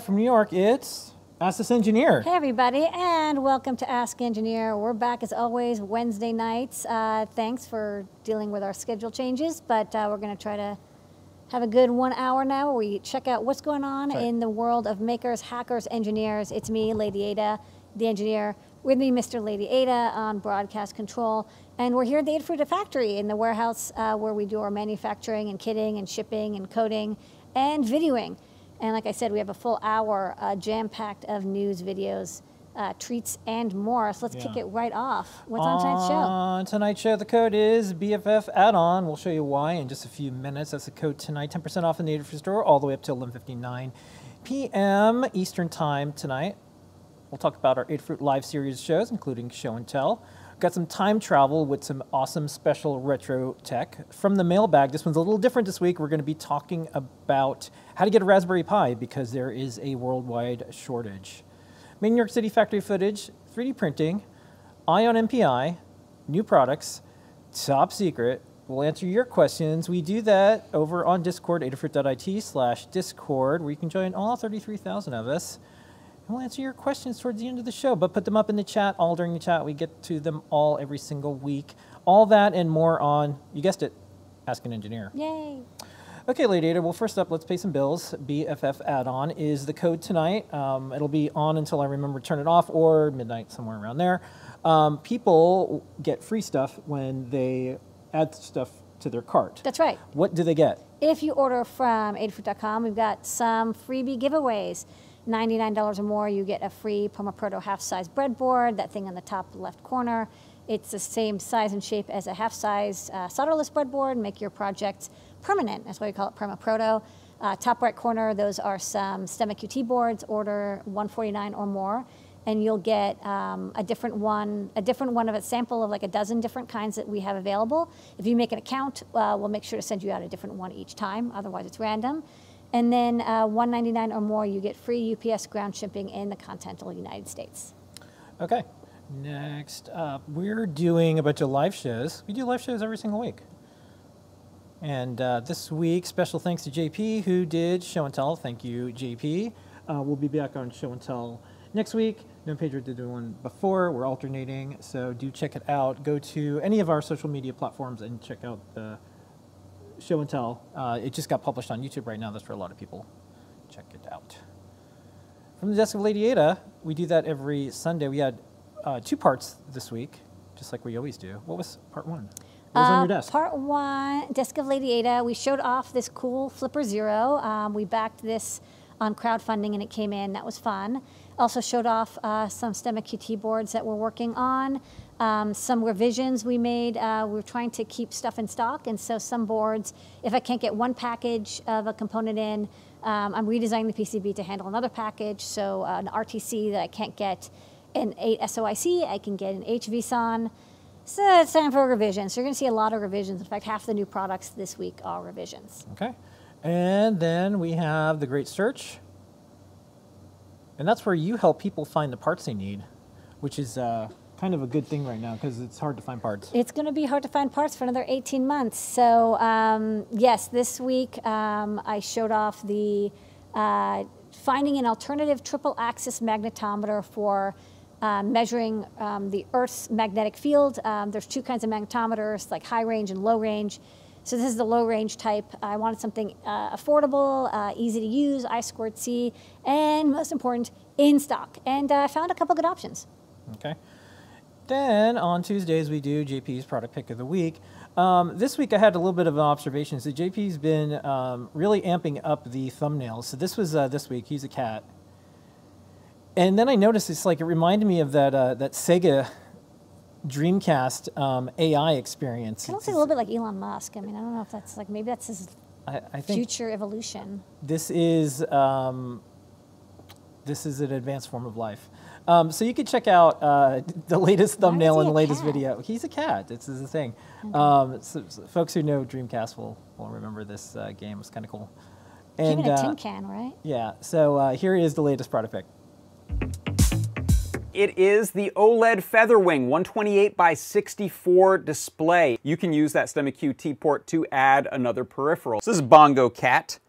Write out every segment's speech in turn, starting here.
Live from New York, it's Ask This Engineer. Hey, everybody, and welcome to Ask Engineer. We're back as always Wednesday nights. Uh, thanks for dealing with our schedule changes, but uh, we're going to try to have a good one hour now where we check out what's going on Right. in the world of makers, hackers, engineers. It's me, Lady Ada, the engineer. With me, Mr. Lady Ada on broadcast control. And we're here at the Adafruit factory in the warehouse uh, where we do our manufacturing and kitting and shipping and coding and videoing. And like I said, we have a full hour uh, jam packed of news, videos, uh, treats, and more. So let's kick it right off. What's on tonight's show? On tonight's show, the code is BFF add-on. We'll show you why in just a few minutes. That's the code tonight. 10% off in the Adafruit store all the way up till 11.59 p.m. Eastern Time tonight. We'll talk about our Adafruit Live series shows, including Show and Tell. Got some time travel with some awesome special retro tech. From the mailbag, this one's a little different this week. We're going to be talking about how to get a Raspberry Pi because there is a worldwide shortage. Main New York City factory footage, 3D printing, Ion MPI, new products, top secret. We'll answer your questions. We do that over on Discord, adafruit.it slash Discord, where you can join all 33,000 of us. We'll answer your questions towards the end of the show, but put them up in the chat all during the chat. We get to them all every single week. All that and more on, you guessed it, Ask an Engineer. Yay. Okay, Lady Ada, well, first up, let's pay some bills. BFF add-on is the code tonight. Um, it'll be on until I remember to turn it off or midnight, somewhere around there. Um, people get free stuff when they add stuff to their cart. That's right. What do they get? If you order from adafruit.com, we've got some freebie giveaways. $99 or more, you get a free Permaproto half-size breadboard, that thing on the top left corner. It's the same size and shape as a half-size uh, solderless breadboard. Make your projects permanent. That's why we call it Permaproto. Uh, top right corner, those are some STEMMA QT boards. Order 149 or more, and you'll get um, a different one, a different one of a sample of like a dozen different kinds that we have available. If you make an account, uh, we'll make sure to send you out a different one each time. Otherwise, it's random. And then uh, 199 or more, you get free UPS ground shipping in the continental United States. Okay. Next up, we're doing a bunch of live shows. We do live shows every single week. And uh, this week, special thanks to JP who did show and tell. Thank you, JP. Uh, we'll be back on show and tell next week. No Pedro did the one before. We're alternating, so do check it out. Go to any of our social media platforms and check out the show and tell. Uh, it just got published on YouTube right now. That's where a lot of people check it out. From the desk of Lady Ada, we do that every Sunday. We had uh, two parts this week, just like we always do. What was part one? What was on Uh, your desk? Part one, Desk of Lady Ada. We showed off this cool Flipper Zero. Um, we backed this on crowdfunding and it came in. That was fun. Also showed off uh, some STEMMA QT boards that we're working on. Um, some revisions we made. Uh, we're trying to keep stuff in stock, and so some boards, if I can't get one package of a component in, um, I'm redesigning the PCB to handle another package. So uh, an RTC that I can't get an 8 SOIC, I can get an HVSON. So it's time for revisions. So you're going to see a lot of revisions. In fact, half the new products this week are revisions. Okay. And then we have the Great Search. And that's where you help people find the parts they need, which is uh, kind of a good thing right now because it's hard to find parts. It's going to be hard to find parts for another 18 months. So um, yes, this week um, I showed off the uh, finding an alternative triple axis magnetometer for uh, measuring um, the Earth's magnetic field. Um, there's two kinds of magnetometers, like high range and low range. So this is the low range type. I wanted something uh, affordable, uh, easy to use, I squared C, and most important, in stock. And I uh, found a couple good options. Okay. Then on Tuesdays we do JP's product pick of the week. Um, this week I had a little bit of an observation. So JP's been um, really amping up the thumbnails. So this was uh, this week. He's a cat. And then I noticed it's like it reminded me of that uh, that Sega Dreamcast um, AI experience. Kind of It's- a little bit like Elon Musk. I mean, I don't know if that's like maybe that's his I, I think future evolution. this is um, this is an advanced form of life. Um, so you can check out uh, the latest thumbnail and the latest cat? video. He's a cat. This is the thing. Um, so, so folks who know Dreamcast will, will remember this uh, game. It was kind of cool. And a uh, tin can, right? yeah, so uh, here is the latest product pick. It is the OLED Featherwing 128 by 64 display. You can use that STEMMA QT port to add another peripheral. So this is Bongo Cat.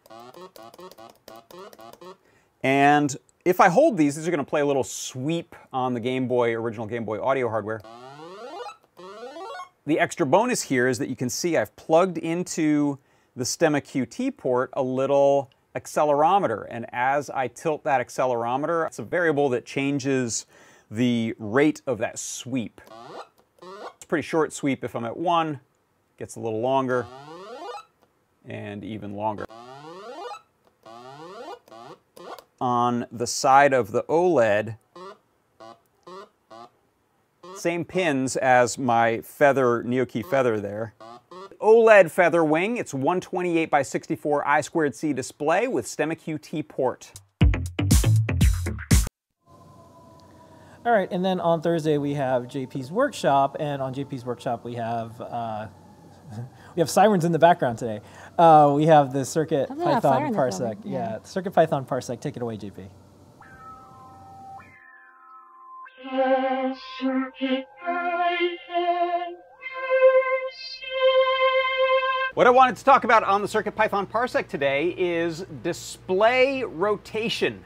And if I hold these, these are going to play a little sweep on the Game Boy, original Game Boy audio hardware. The extra bonus here is that you can see I've plugged into the STEMMA QT port a little accelerometer. And as I tilt that accelerometer, it's a variable that changes the rate of that sweep. It's pretty short sweep if I'm at one, gets a little longer, and even longer. On the side of the OLED, same pins as my feather, NeoKey feather there. OLED feather wing, it's 128 by 64 I squared C display with STEMMA QT port. All right, and then on Thursday we have JP's workshop, and on JP's workshop we have uh, we have sirens in the background today. Uh, we have the Circuit Python Parsec. Yeah. yeah, Circuit Python Parsec. Take it away, JP. What I wanted to talk about on the Circuit Python Parsec today is display rotation.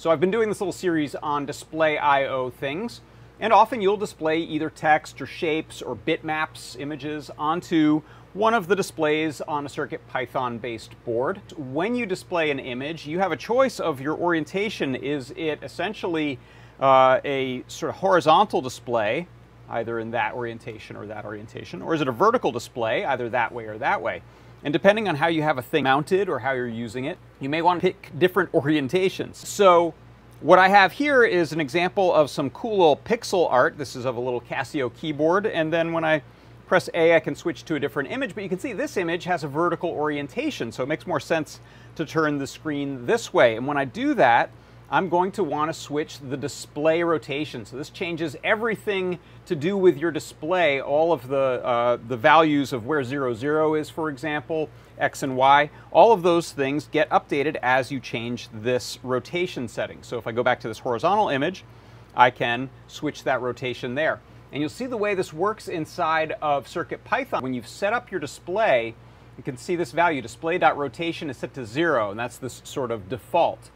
So I've been doing this little series on displayio things, and often you'll display either text or shapes or bitmaps, images, onto one of the displays on a CircuitPython based board. When you display an image, you have a choice of your orientation. Is it essentially uh, a sort of horizontal display, either in that orientation or that orientation, or is it a vertical display, either that way or that way? And depending on how you have a thing mounted or how you're using it, you may want to pick different orientations. So what I have here is an example of some cool little pixel art. This is of a little Casio keyboard. And then when I press A, I can switch to a different image. But you can see this image has a vertical orientation. So it makes more sense to turn the screen this way. And when I do that, I'm going to want to switch the display rotation. So this changes everything to do with your display, all of the, uh, the values of where 0, 0 is, for example, X and Y. All of those things get updated as you change this rotation setting. So if I go back to this horizontal image, I can switch that rotation there. And you'll see the way this works inside of CircuitPython. When you've set up your display, you can see this value, display.rotation is set to zero, and that's this sort of default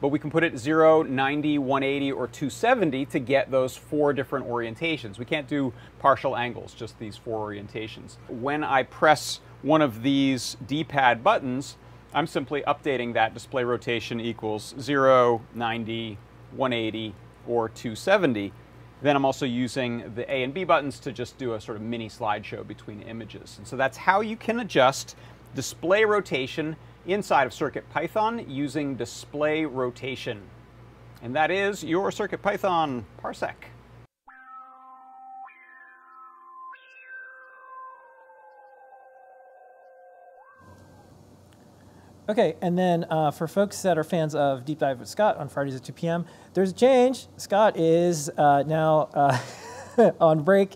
but we can put it 0, 90, 180, or 270 to get those four different orientations. We can't do partial angles, just these four orientations. When I press one of these D-pad buttons, I'm simply updating that display rotation equals 0, 90, 180, or 270. Then I'm also using the A and B buttons to just do a sort of mini slideshow between images. And so that's how you can adjust display rotation inside of CircuitPython using display rotation. And that is your CircuitPython parsec. Okay, and then uh, for folks that are fans of Deep Dive with Scott on Fridays at 2 p.m., there's a change. Scott is uh, now uh, on break,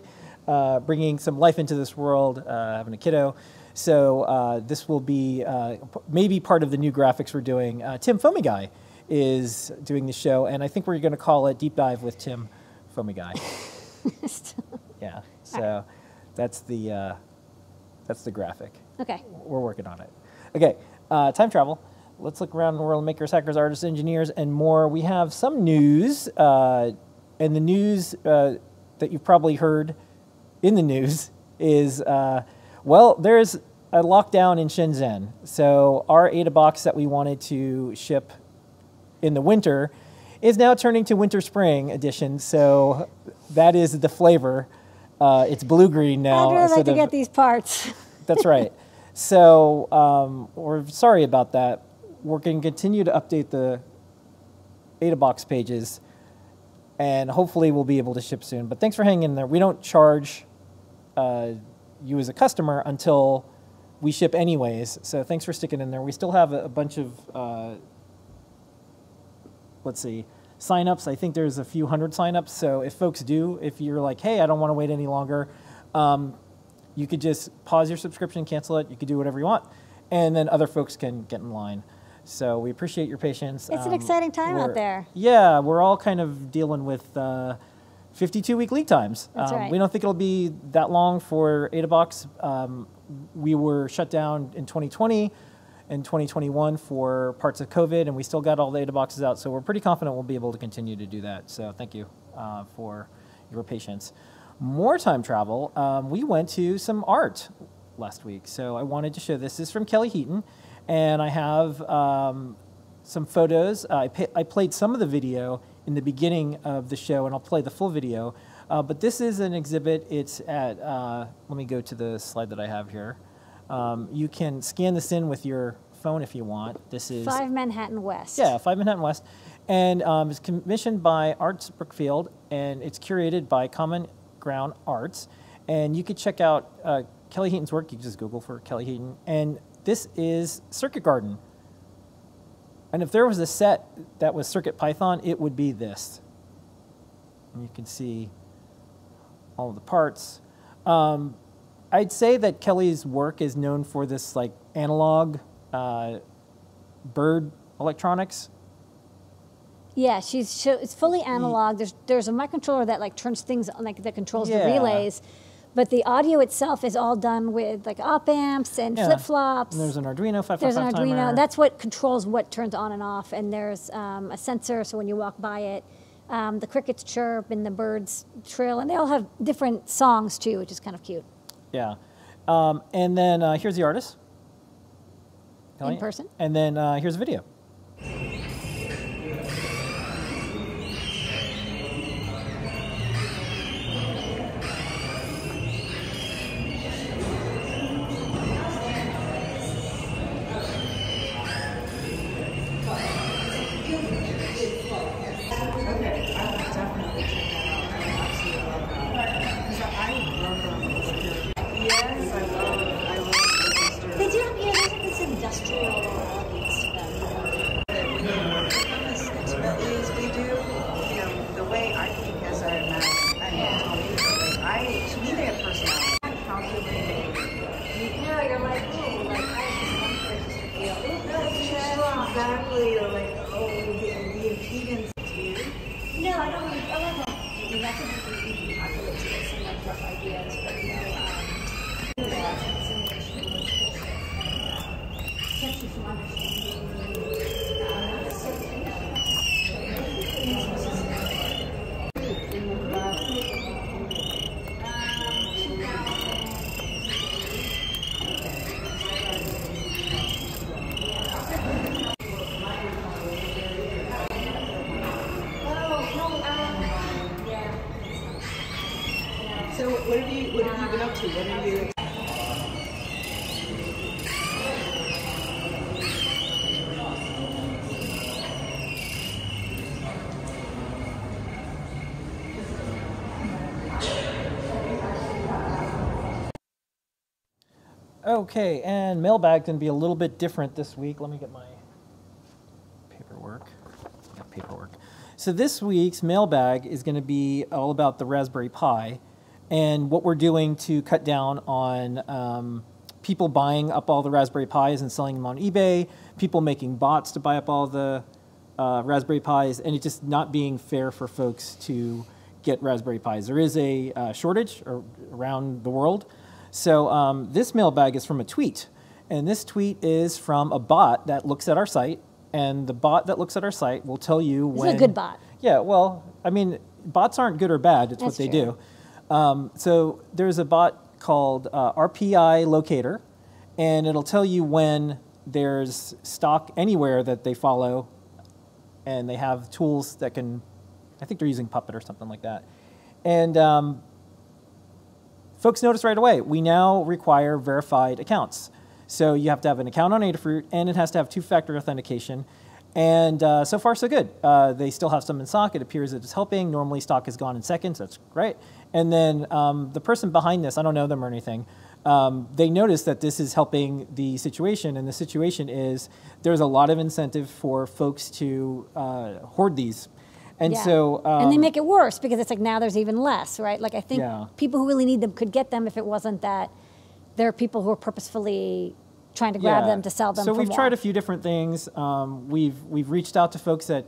uh, bringing some life into this world, uh, having a kiddo. So uh, this will be uh, maybe part of the new graphics we're doing. Uh, Tim Foamy is doing the show, and I think we're going to call it Deep Dive with Tim Foamy yeah. So that's the uh, that's the graphic. Okay. We're working on it. Okay. Uh, time travel. Let's look around the world: makers, hackers, artists, engineers, and more. We have some news, uh, and the news that you've probably heard in the news is well, there's a lockdown in Shenzhen. So our AdaBox that we wanted to ship in the winter is now turning to winter spring edition. So that is the flavor. Uh, it's blue green now. I'd really like to get these parts. that's right. So um, we're sorry about that. We're going to continue to update the AdaBox pages, and hopefully we'll be able to ship soon. But thanks for hanging in there. We don't charge. Uh, you as a customer until we ship anyways. So thanks for sticking in there. We still have a, a bunch of, uh, let's see, signups. I think there's a few hundred signups. So if folks do, if you're like, hey, I don't want to wait any longer, um, you could just pause your subscription, cancel it. You could do whatever you want, and then other folks can get in line. So we appreciate your patience. It's an exciting time out there. Yeah, we're all kind of dealing with uh, 52 week lead times. Um, right. We don't think it'll be that long for AdaBox. Um, we were shut down in 2020 and 2021 for parts of COVID, and we still got all the AdaBoxes out. So we're pretty confident we'll be able to continue to do that. So thank you uh, for your patience. More time travel. Um, we went to some art last week. So I wanted to show this. This is from Kelly Heaton, and I have um, some photos. Uh, I, I played some of the video in the beginning of the show, and I'll play the full video. Uh, but this is an exhibit. It's at, uh, let me go to the slide that I have here. Um, you can scan this in with your phone if you want. This is Five Manhattan West. yeah, Five Manhattan West, and um, it's commissioned by Arts Brookfield, and it's curated by Common Ground Arts. And you could check out uh, Kelly Heaton's work. You can just Google for Kelly Heaton, and this is Circuit Garden. And if there was a set that was Circuit Python, it would be this. And you can see all of the parts. Um, I'd say that Kelly's work is known for this like analog uh, bird electronics. Yeah, she's she, it's fully analog. There's there's a microcontroller that like turns things on, like that controls Yeah. the relays, but the audio itself is all done with like op amps and Yeah. flip flops. And there's an Arduino 555 There's an Arduino. timer. That's what controls what turns on and off. And there's um, a sensor, so when you walk by it, um, the crickets chirp and the birds trill, and they all have different songs too, which is kind of cute. yeah. Um, and then uh, here's the artist. Kelly. person? And then uh, here's a video. Okay, and mailbag can be a little bit different this week. Let me get my paperwork. Got paperwork. So this week's mailbag is going to be all about the Raspberry Pi and what we're doing to cut down on um, people buying up all the Raspberry Pis and selling them on eBay, people making bots to buy up all the uh, Raspberry Pis, and it just not being fair for folks to get Raspberry Pis. There is a uh, shortage around the world. So um, this mailbag is from a tweet, and this tweet is from a bot that looks at our site, and the bot that looks at our site will tell you It's when. a good bot. Yeah, well, I mean, bots aren't good or bad. It's That's what they true. do. Um, so there's a bot called uh, RPI Locator, and it'll tell you when there's stock anywhere that they follow, and they have tools that can. I think they're using Puppet or something like that, and um, folks notice right away. We now require verified accounts. So you have to have an account on Adafruit, and it has to have two-factor authentication. And uh, so far, so good. Uh, they still have some in stock. It appears that it's helping. Normally, stock is gone in seconds. That's great. And then um, the person behind this, I don't know them or anything. Um, they notice that this is helping the situation, and the situation is there's a lot of incentive for folks to uh, hoard these. And Yeah. so, um, and they make it worse because it's like now there's even less, right? Like I think Yeah. people who really need them could get them if it wasn't that there are people who are purposefully trying to grab Yeah. them to sell them. So we've more. tried a few different things. Um, we've we've reached out to folks that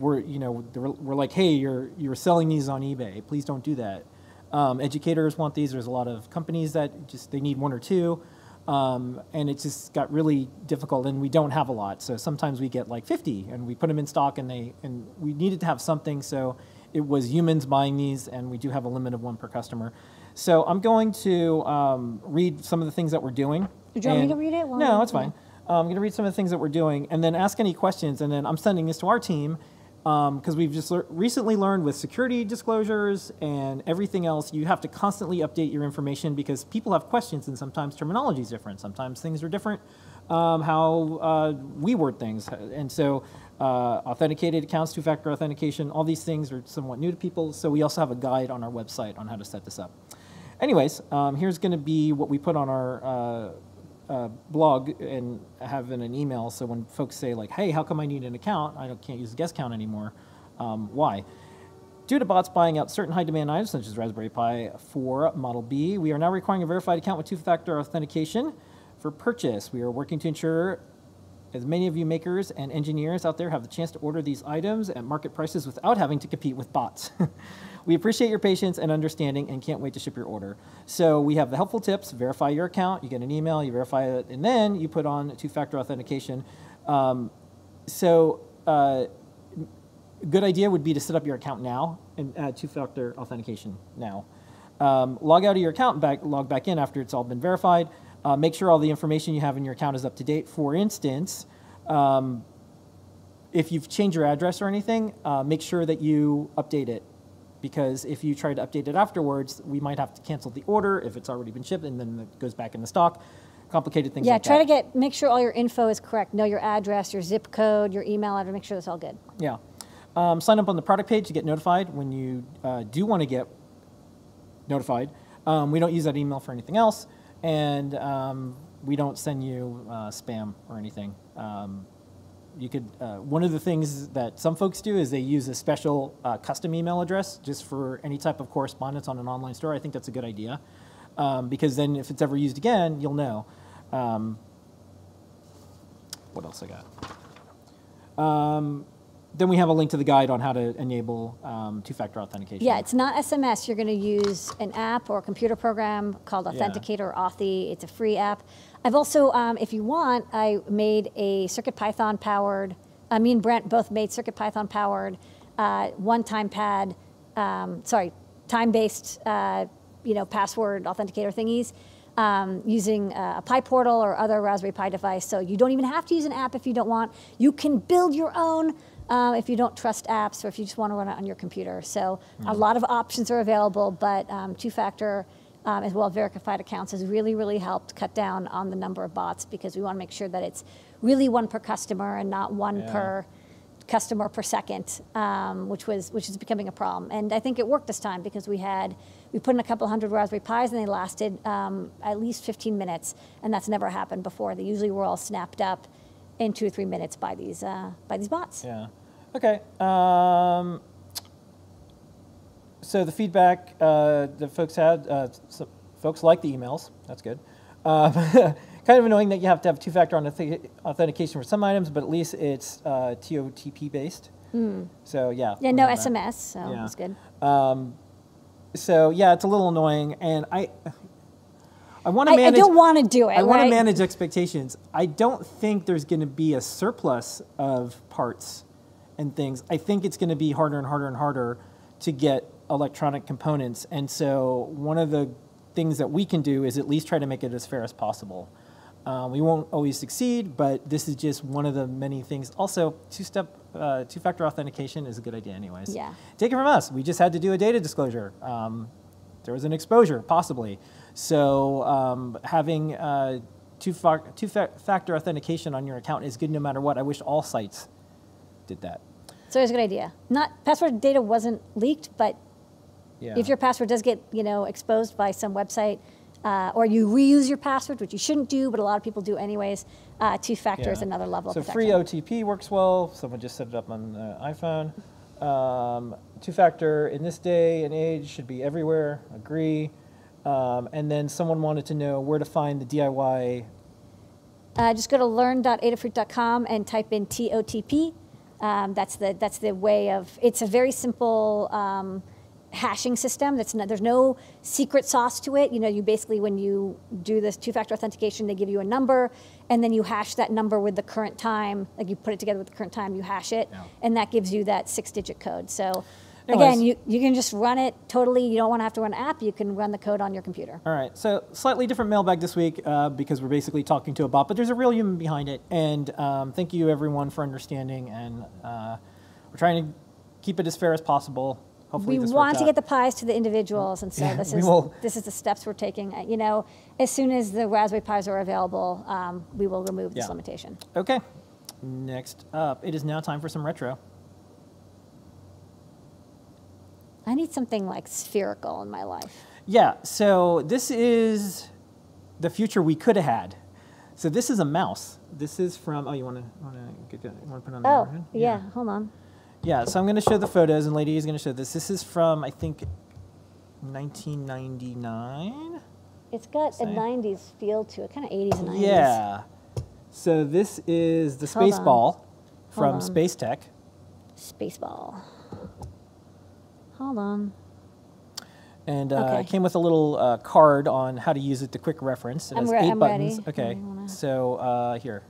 were you know were like, hey, you're you're selling these on eBay. Please don't do that. Um, educators want these. There's a lot of companies that just they need one or two. Um, and it just got really difficult, and we don't have a lot. So sometimes we get like 50, and we put them in stock, and they and we needed to have something. So it was humans buying these, and we do have a limit of one per customer. So I'm going to um, read some of the things that we're doing. Did you want me to read it? Well, No, it's fine. Um, I'm going to read some of the things that we're doing, and then ask any questions, and then I'm sending this to our team because we've just lear- recently learned with security disclosures and everything else, you have to constantly update your information because people have questions, and sometimes terminology is different. Sometimes things are different. Um, how uh, we word things, and so uh, authenticated accounts, two-factor authentication, all these things are somewhat new to people. So we also have a guide on our website on how to set this up. Anyways, um, here's going to be what we put on our uh, uh, blog and have in an email. So when folks say like, "Hey, how come I need an account? I can't use guest count anymore." Um, why? Due to bots buying out certain high-demand items such as Raspberry Pi 4 Model B, we are now requiring a verified account with two-factor authentication for purchase. We are working to ensure as many of you makers and engineers out there have the chance to order these items at market prices without having to compete with bots. we appreciate your patience and understanding and can't wait to ship your order. So we have the helpful tips, verify your account, you get an email, you verify it, and then you put on two-factor authentication. Um, so uh, a good idea would be to set up your account now and add two-factor authentication now. Um, log out of your account and back, log back in after it's all been verified. Uh, make sure all the information you have in your account is up to date. For instance, um, if you've changed your address or anything, uh, make sure that you update it. Because if you try to update it afterwards, we might have to cancel the order if it's already been shipped and then it goes back in the stock. Complicated things Yeah, like try that. to get make sure all your info is correct. Know your address, your zip code, your email address. Make sure that's all good. Yeah. Um, sign up on the product page to get notified when you uh, do want to get notified. Um, we don't use that email for anything else, and um, we don't send you uh, spam or anything. You could. Uh, one of the things that some folks do is they use a special uh, custom email address just for any type of correspondence on an online store. I think that's a good idea um, because then if it's ever used again, you'll know. Um, what else I got? Um, then we have a link to the guide on how to enable um, two-factor authentication. Yeah, it's not SMS. You're going to use an app or a computer program called Authenticator or Authy. It's a free app. I've also, um, if you want, I made a CircuitPython powered. Uh, me and Brent both made CircuitPython powered uh, one-time pad. Um, sorry, time-based, uh, you know, password authenticator thingies. Um, using uh, a PyPortal or other Raspberry Pi device. So you don't even have to use an app if you don't want. You can build your own uh, if you don't trust apps or if you just want to run it on your computer. So a lot of options are available, but um, two-factor um, as well verified accounts has really, really helped cut down on the number of bots because we want to make sure that it's really one per customer and not one Yeah. per customer per second, um, which was which is becoming a problem. And I think it worked this time because we had we put in a couple hundred Raspberry Pis and they lasted um, at least 15 minutes, and that's never happened before. They usually were all snapped up in two or three minutes by these uh, by these bots. Yeah. Okay. Um, so the feedback uh, that folks had, uh, so folks like the emails. That's good. Uh, kind of annoying that you have to have two-factor auth- authentication for some items, but at least it's uh, TOTP based. So yeah. Yeah, no have that. SMS, so Yeah. that's good. So yeah, it's a little annoying, and I, I want to I don't want to do it. I want right? to manage expectations. I don't think there's going to be a surplus of parts and things. I think it's going to be harder and harder and harder to get electronic components. And so one of the things that we can do is at least try to make it as fair as possible. Um, we won't always succeed, but this is just one of the many things. Also, two-step, uh, two-factor authentication is a good idea, anyways. Yeah. Take it from us. We just had to do a data disclosure. Um, there was an exposure, possibly. So um, having uh, two-fa- two-factor authentication on your account is good no matter what. I wish all sites did that. So it's a good idea. Not password data wasn't leaked, but Yeah. if your password does get you know exposed by some website, uh, or you reuse your password, which you shouldn't do, but a lot of people do anyways, uh, two-factor is Yeah. another level So of free. OTP works well. Someone just set it up on the iPhone. Um, two-factor in this day and age should be everywhere. Agree. Um, and then someone wanted to know where to find the DIY Uh, just go to learn.adafruit.com and type in TOTP. Um, that's the that's the way of. It's a very simple um, hashing system. That's not, there's no secret sauce to it. You know, you basically when you do this two-factor authentication, they give you a number, and then you hash that number with the current time. Like you put it together with the current time, you hash it, Yeah. and that gives you that six-digit code. So. Anyways. Again, you, you can just run it totally. You don't want to have to run an app. You can run the code on your computer. All right, so slightly different mailbag this week uh, because we're basically talking to a bot, but there's a real human behind it. And um, thank you everyone for understanding, and uh, we're trying to keep it as fair as possible. Hopefully, we this want to out. get the Pis to the individuals, and so Yeah, this is will- this is the steps we're taking. Uh, You know, as soon as the Raspberry Pis are available, um, we will remove this Yeah. limitation. Okay. Next up, it is now time for some retro. I need something like spherical in my life. Yeah, so this is the future we could have had. So this is a mouse. This is from. Oh, you want to want to get that? Want to put it on the Oh, overhead? yeah. Hold on. Yeah, so I'm going to show the photos, and Lady is going to show this. This is from I think 1999. It's got Say. a '90s feel to it, kind of '80s and '90s. Yeah. So this is the Hold space on. ball from on. Spacetec. Spaceball. Hold on. And uh, Okay. it came with a little uh, card on how to use it, the quick reference. It I'm has 8 I'm buttons. ready. Okay. Wanna- So uh, here.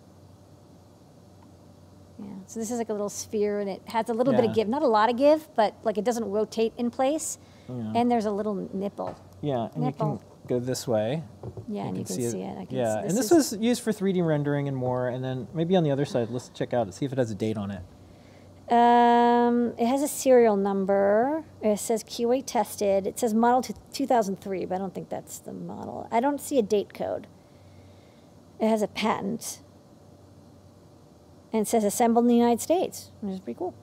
Yeah. So this is like a little sphere, and it has a little bit of give, not a lot of give, but like it doesn't rotate in place. Yeah. And there's a little nipple. Yeah, and Nipple. you can go this way. Yeah, and you can see it. I can yeah, see- and this is- was used for 3D rendering and more. And then maybe on the other side, let's check out, see if it has a date on it. Um, it has a serial number. It says QA tested. It says model to 2003, but I don't think that's the model. I don't see a date code. It has a patent. And it says assembled in the United States, which is pretty cool.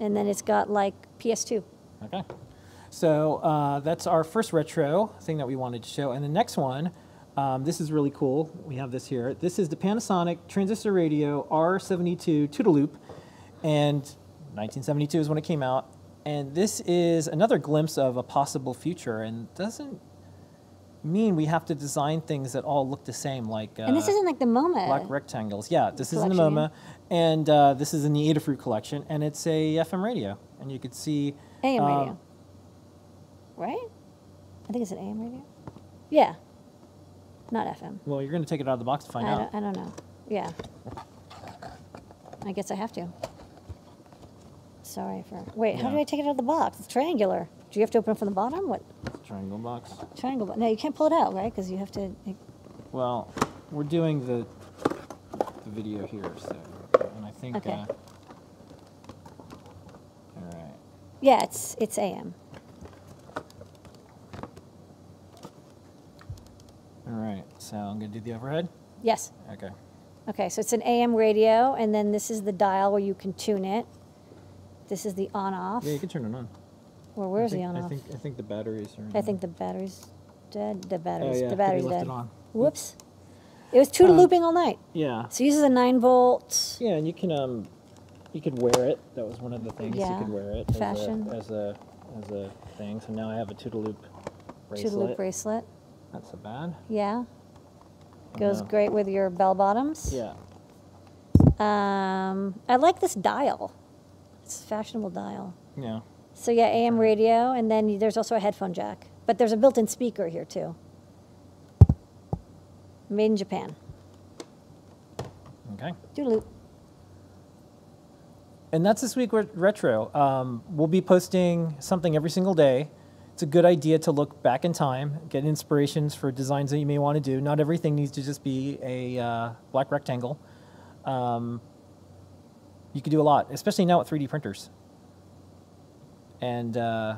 And then it's got like PS2. Okay. So uh, that's our first retro thing that we wanted to show. And the next one, um, this is really cool. We have this here. This is the Panasonic Transistor Radio R72 Toot-a-Loop. And 1972 is when it came out. And this is another glimpse of a possible future and doesn't mean we have to design things that all look the same like uh, and this isn't like the MoMA. black rectangles. Yeah, this is in the MoMA, and uh, this is in the Adafruit collection, and it's a FM radio, and you could see AM um, radio. Right? I think it's an AM radio. Yeah. Not FM. Well, you're going to take it out of the box to find I out. don't, I don't know. Yeah. I guess I have to. Sorry for. Wait, how do I take it out of the box? It's triangular. Do you have to open it from the bottom? What Triangle box. triangle? box. No, you can't pull it out, right? Because you have to. like- Well, we're doing the the video here, so and I think. Okay. Uh, all right. Yeah, it's it's AM. All right. So I'm going to do the overhead. Yes. Okay. Okay, so it's an AM radio, and then this is the dial where you can tune it. This is the on-off. Yeah, you can turn it on. Or where's the think, on-off? I think I think the batteries are. in I think the battery's dead. The battery's yeah, the battery's left dead. it on. Whoops. It was two Um, looping all night. Yeah. So uses a nine volt. Yeah, and you can um, you could wear it. That was one of the things Yeah, you could wear it fashion. as a as a as a thing. So now I have a bracelet. Two loop bracelet. Not so bad. Yeah. Goes great with your bell bottoms. Yeah. Um, I like this dial. It's a fashionable dial. Yeah. So yeah, AM radio, and then there's also a headphone jack. But there's a built-in speaker here too. Made in Japan. Okay. Toot-a-Loop. And that's this week with retro. Um, we'll be posting something every single day. It's a good idea to look back in time, get inspirations for designs that you may want to do. Not everything needs to just be a uh, black rectangle. Um, you could do a lot, especially now with 3D printers. And uh,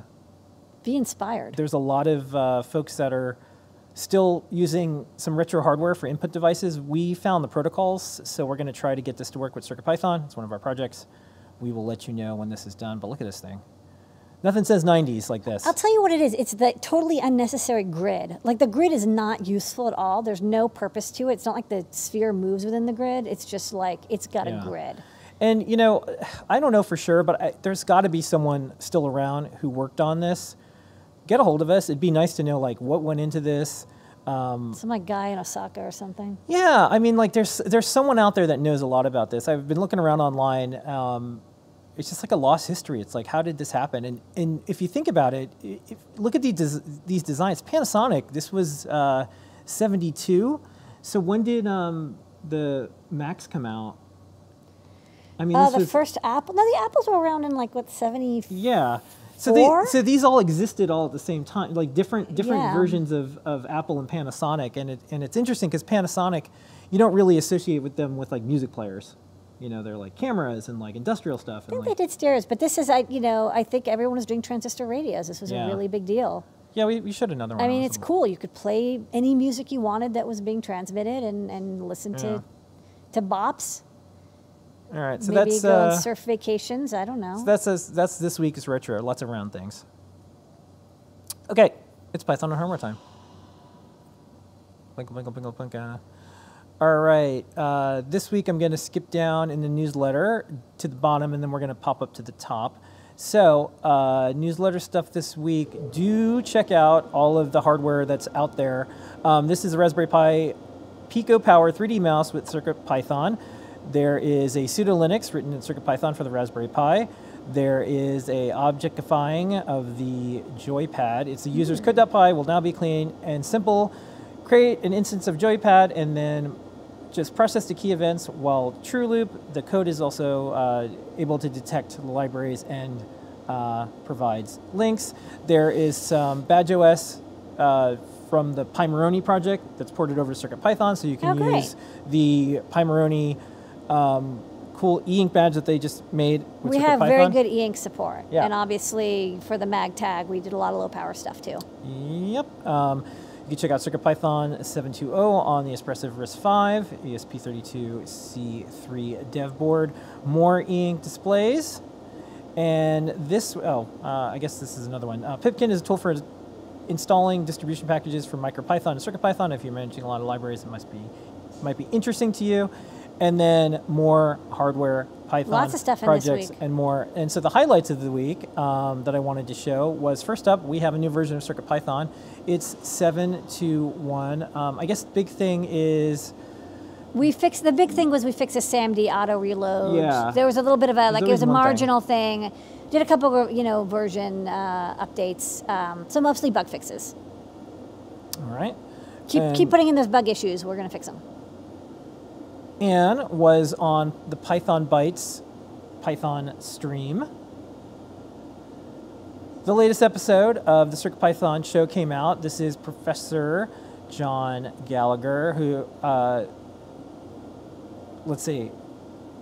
Be inspired. there's a lot of uh, folks that are still using some retro hardware for input devices. We found the protocols, so we're going to try to get this to work with CircuitPython. It's one of our projects. We will let you know when this is done. But look at this thing. Nothing says 90s like this. I'll tell you what it is. It's the totally unnecessary grid. Like the grid is not useful at all. There's no purpose to it. It's not like the sphere moves within the grid. It's just like it's got Yeah. a grid. And you know, I don't know for sure, but I, there's got to be someone still around who worked on this. Get a hold of us. It'd be nice to know like what went into this. Some like guy in Osaka or something. Yeah, I mean, like there's there's someone out there that knows a lot about this. I've been looking around online. Um, it's just like a lost history. It's like, how did this happen? And and if you think about it, if, look at these des- these designs. Panasonic. This was uh, '72. So when did um, the Macs come out? I mean, Uh, the was first Apple. No, the Apples were around in like what seventy. yeah. So they, so these all existed all at the same time, like different different Yeah. versions of, of Apple and Panasonic, and it and it's interesting because Panasonic, you don't really associate with them with like music players, you know, they're like cameras and like industrial stuff. I think like, they did stereos, but this is I you know I think everyone was doing transistor radios. This was Yeah. a really big deal. yeah, we, we should another one. I mean, it's cool. You could play any music you wanted that was being transmitted and, and listen Yeah. to to bops. All right, so Maybe that's go uh, on surf vacations. I don't know. so that's that's that's this week's retro. Lots of round things. Okay, it's Python and hardware time. Blinkle, blinkle, blinkle, blinka. All right. Uh, this week I'm going to skip down in the newsletter to the bottom, and then we're going to pop up to the top. So, uh, newsletter stuff this week. Do check out all of the hardware that's out there. Um, this is a Raspberry Pi Pico Power 3D mouse with Circuit Python. There is a pseudo Linux written in Circuit Python for the Raspberry Pi. There is a objectifying of the joypad. It's the user's code.py will now be clean and simple. Create an instance of joypad and then just process the key events while true loop. The code is also uh, able to detect the libraries and uh, provides links. There is some BadgeOS uh, from the Pimoroni project that's ported over to CircuitPython, so you can Oh, use the Pimoroni um, cool e-ink badge that they just made. With we have very good e-ink support, Yeah. and obviously for the MagTag, we did a lot of low power stuff too. Yep. Um, you can check out CircuitPython 720 on the Espressif RISC-V, ESP32C3 dev board. More e-ink displays. And this, oh, uh, I guess this is another one. Uh, Pipkin is a tool for installing distribution packages for MicroPython and CircuitPython. If you're managing a lot of libraries, it must be might be interesting to you. And then more hardware Python Lots of stuff in this projects week. and more. And so the highlights of the week um, that I wanted to show was first up, we have a new version of CircuitPython. It's seven to one. Um, I guess the big thing is We fixed the big thing was we fixed the SAMD auto reload. Yeah. There was a little bit of a like it was a one thing. marginal thing. Did a couple of you know version uh, updates. Um, so mostly bug fixes. all right. Keep And- keep putting in those bug issues. We're gonna fix them. Anne was on the Python Bytes Python stream. The latest episode of the CircuitPython show came out. This is Professor John Gallagher, who, uh, let's see,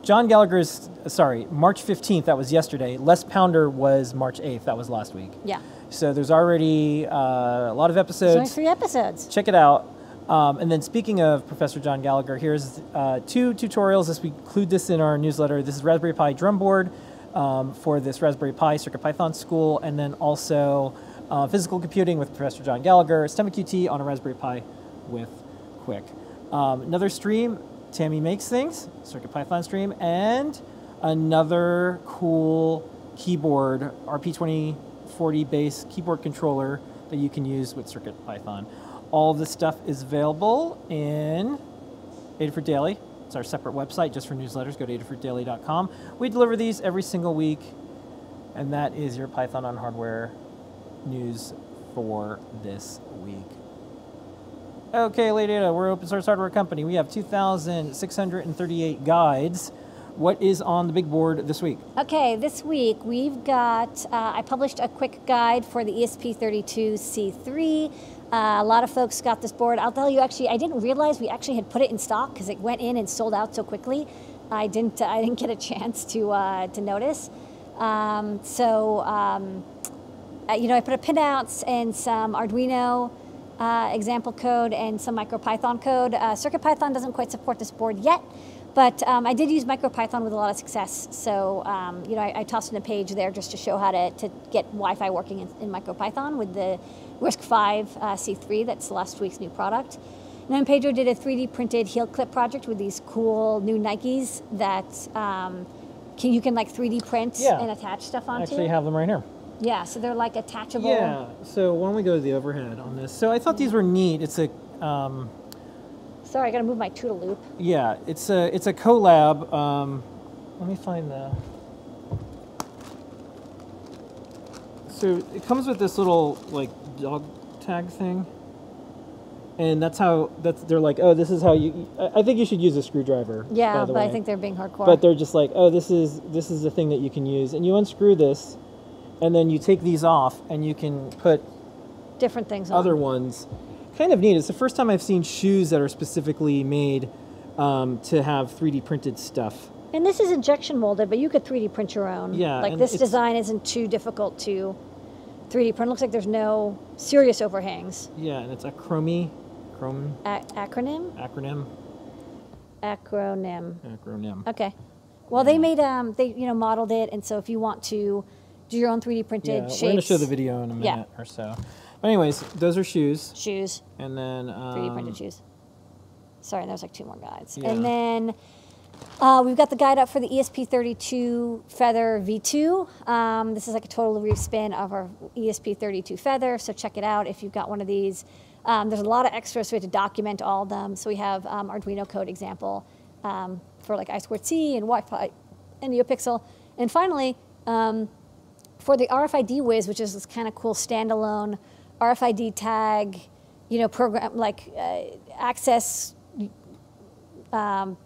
John Gallagher is, sorry, March 15th, that was yesterday. Les Pounder was March 8th, that was last week. Yeah. So there's already uh, a lot of There's only episodes three episodes. check it out. Um, and then speaking of Professor John Gallagher, here's uh, two tutorials. This we include this in our newsletter. This is Raspberry Pi drum board um, for this Raspberry Pi CircuitPython school, and then also uh, physical computing with Professor John Gallagher, STEMMA-QT on a Raspberry Pi with Quick. Um, another stream, Tammy Makes Things, CircuitPython stream, and another cool keyboard, RP2040 base keyboard controller that you can use with CircuitPython. All this stuff is available in Adafruit Daily. It's our separate website just for newsletters. Go to adafruitdaily.com. We deliver these every single week, and that is your Python on hardware news for this week. Okay, Lady Ada, we're open source hardware company. We have 2,638 guides. What is on the big board this week? Okay, this week we've got, uh, I published a quick guide for the E ESP32C3. Uh, a lot of folks got this board. I'll tell you, actually, I didn't realize we actually had put it in stock because it went in and sold out so quickly. I didn't, I didn't get a chance to, uh, to notice. Um, so, um, uh, you know, I put a pinouts and some Arduino uh, example code and some MicroPython code. Uh, CircuitPython doesn't quite support this board yet, but um, I did use MicroPython with a lot of success. So, um, you know, I, I tossed in a page there just to show how to, to get Wi-Fi working in, in MicroPython with the RISC-V uh, C3. That's last week's new product. And then Pedro did a 3D printed heel clip project with these cool new Nikes that um, can, you can like 3D print Yeah. and attach stuff I onto. actually have them right here. Yeah, so they're like attachable. Yeah. So why don't we go to the overhead on this? So I thought these were neat. It's a Um, Sorry, I gotta move my Toot-a-Loop. yeah, it's a it's a collab. Um, let me find the. So it comes with this little like dog tag thing, and that's how that's they're like, oh, this is how you. I I think you should use a screwdriver. Yeah, by the but I think they're being hardcore. But they're just like, oh, this is this is the thing that you can use, and you unscrew this, and then you take these off, and you can put different things. On. other ones. Kind of neat. It's the first time I've seen shoes that are specifically made um, to have 3D printed stuff. And this is injection molded, but you could 3D print your own. Yeah, Like this design isn't too difficult to 3D print. Looks like there's no serious overhangs. Yeah, and it's acromy, chrome A- acronym? acronym, Acronym. acronym. Okay. Well, they made um they you know modeled it, and so if you want to do your own 3D printed Yeah, shapes, we're gonna show the video in a Yeah. minute or so. But anyways, those are shoes, shoes, and then um, 3D printed shoes. Sorry, there's like two more guides, Yeah. and then. Uh, we've got the guide up for the ESP32 Feather V2. Um, this is like a total respin of our ESP32 Feather, so check it out if you've got one of these. Um, there's a lot of extras, so we had to document all of them. So we have um, Arduino code example um, for like I2C and Wi-Fi and NeoPixel. And finally, um, for the RFID Wiz, which is this kind of cool standalone RFID tag, you know, program like uh, access um,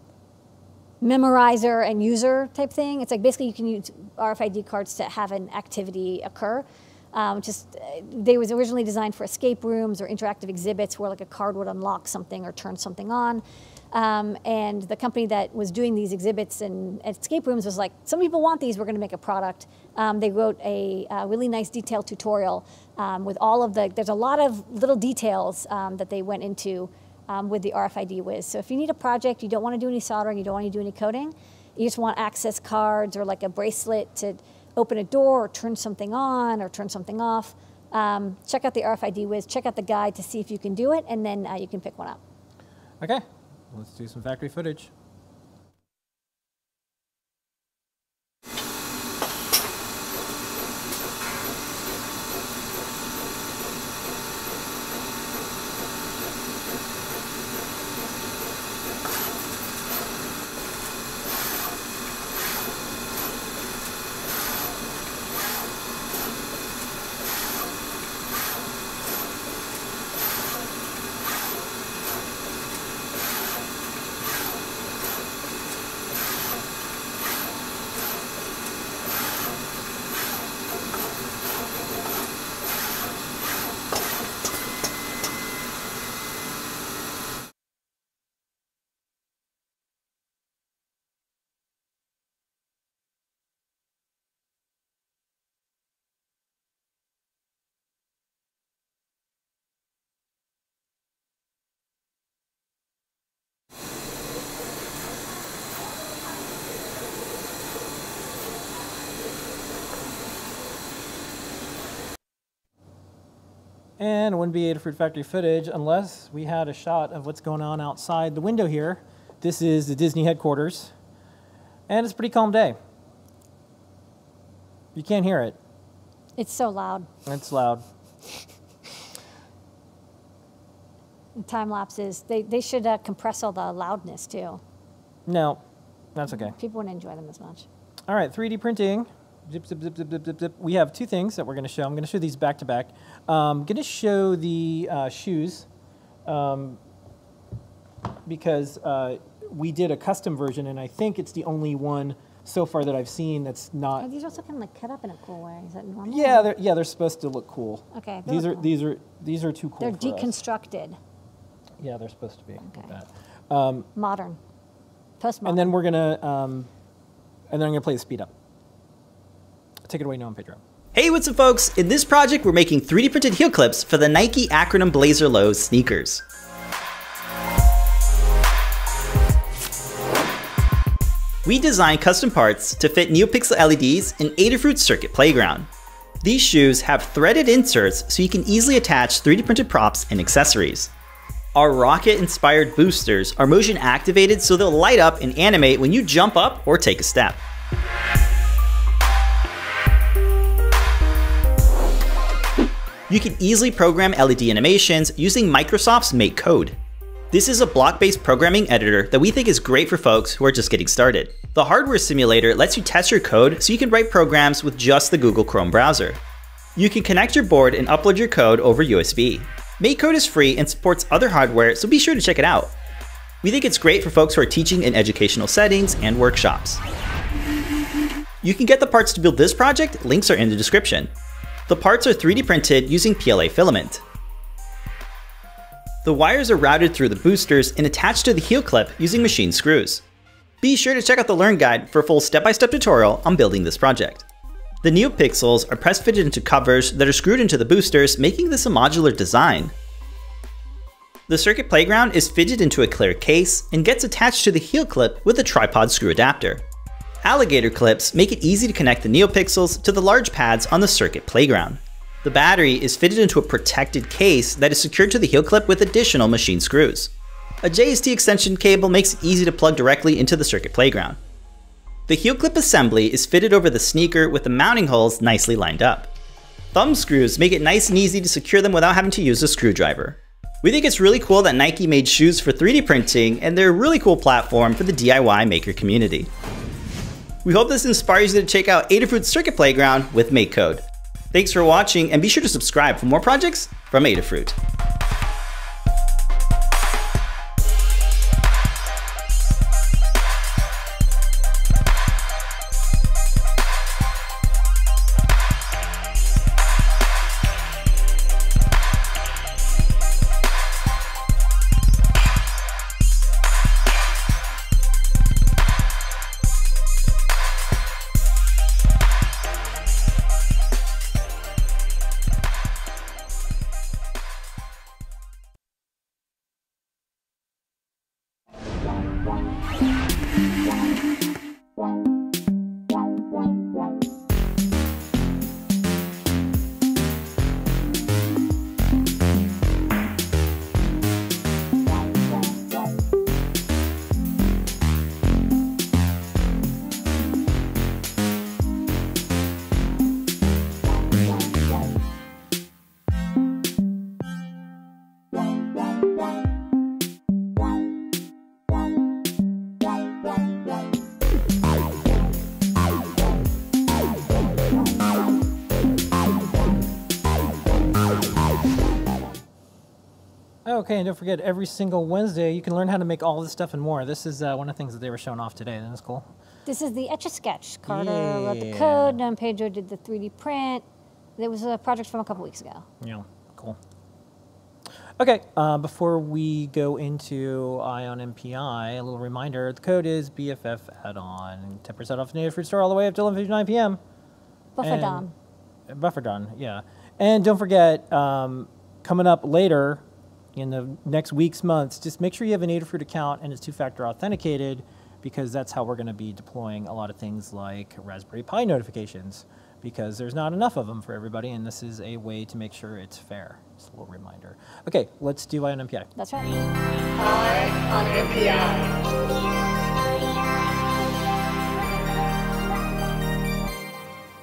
memorizer and user type thing. It's like basically you can use RFID cards to have an activity occur. Um, just uh, they was originally designed for escape rooms or interactive exhibits where like a card would unlock something or turn something on. Um, and the company that was doing these exhibits and escape rooms was like, some people want these. We're going to make a product. Um, they wrote a, uh really nice detailed tutorial um, with all of the. There's a lot of little details um, that they went into um, with the RFID Wiz. So if you need a project, you don't want to do any soldering, you don't want to do any coding, you just want access cards or like a bracelet to open a door or turn something on or turn something off, um, check out the RFID Wiz, check out the guide to see if you can do it, and then uh, you can pick one up. Okay, let's do some factory footage. And it wouldn't be Adafruit factory footage unless we had a shot of what's going on outside the window here. This is the Disney headquarters, and it's a pretty calm day. You can't hear it. It's so loud. It's loud. Time lapses, they, they should uh, compress all the loudness too. No, that's okay. People wouldn't enjoy them as much. All right, 3D printing. Zip, zip, zip, zip, zip, zip, zip. We have two things that we're going to show. I'm going to show these back to back. I'm going to show the uh, shoes um, because uh, we did a custom version, and I think it's the only one so far that I've seen that's Are not. these are also kind of like cut up in a cool way? Is that normal? Yeah, they're, yeah, they're supposed to look cool. Okay, These are cool. these are these are too cool. They're for us. deconstructed, Yeah, they're supposed to be Okay. like that. modern, postmodern. And then we're gonna um, and then I'm gonna play the speed up. Take it away, Noam Pedro. Hey, what's up, folks? In this project, we're making 3D printed heel clips for the Nike acronym Blazer Low sneakers. We designed custom parts to fit NeoPixel LEDs in Adafruit Circuit Playground. These shoes have threaded inserts so you can easily attach 3D printed props and accessories. Our rocket inspired boosters are motion activated so they'll light up and animate when you jump up or take a step. You can easily program LED animations using Microsoft's MakeCode. This is a block-based programming editor that we think is great for folks who are just getting started. The hardware simulator lets you test your code so you can write programs with just the Google Chrome browser. You can connect your board and upload your code over USB. MakeCode is free and supports other hardware, so be sure to check it out. We think it's great for folks who are teaching in educational settings and workshops. You can get the parts to build this project, links are in the description. The parts are 3D printed using PLA filament. The wires are routed through the boosters and attached to the heel clip using machine screws. Be sure to check out the Learn Guide for a full step-by-step -step tutorial on building this project. The NeoPixels are press fitted into covers that are screwed into the boosters, making this a modular design. The circuit playground is fitted into a clear case and gets attached to the heel clip with a tripod screw adapter. Alligator clips make it easy to connect the NeoPixels to the large pads on the circuit playground. The battery is fitted into a protected case that is secured to the heel clip with additional machine screws. A JST extension cable makes it easy to plug directly into the circuit playground. The heel clip assembly is fitted over the sneaker with the mounting holes nicely lined up. Thumb screws make it nice and easy to secure them without having to use a screwdriver. We think it's really cool that Nike made shoes for 3D printing and they're a really cool platform for the DIY maker community. We hope this inspires you to check out Adafruit's Circuit Playground with MakeCode. Thanks for watching and be sure to subscribe for more projects from Adafruit. Okay, and don't forget, every single Wednesday you can learn how to make all this stuff and more. This is uh, one of the things that they were showing off today. That's cool. This is the Etch-a-Sketch. Carter wrote the code, and Pedro did the 3D print. It was a project from a couple weeks ago. Yeah, cool. Okay, uh, before we go into Eye on NPI, a little reminder, the code is BFF add-on. 10% off native fruit store all the way up to 11.59 p.m. Buffer. Uh, Buffer done, yeah. And don't forget, um, coming up later in the next week's months, just make sure you have an Adafruit account and it's two-factor authenticated because that's how we're going to be deploying a lot of things like Raspberry Pi notifications because there's not enough of them for everybody and this is a way to make sure it's fair. Just a little reminder. Okay, let's do Eye on NPI. That's right. Eye on NPI.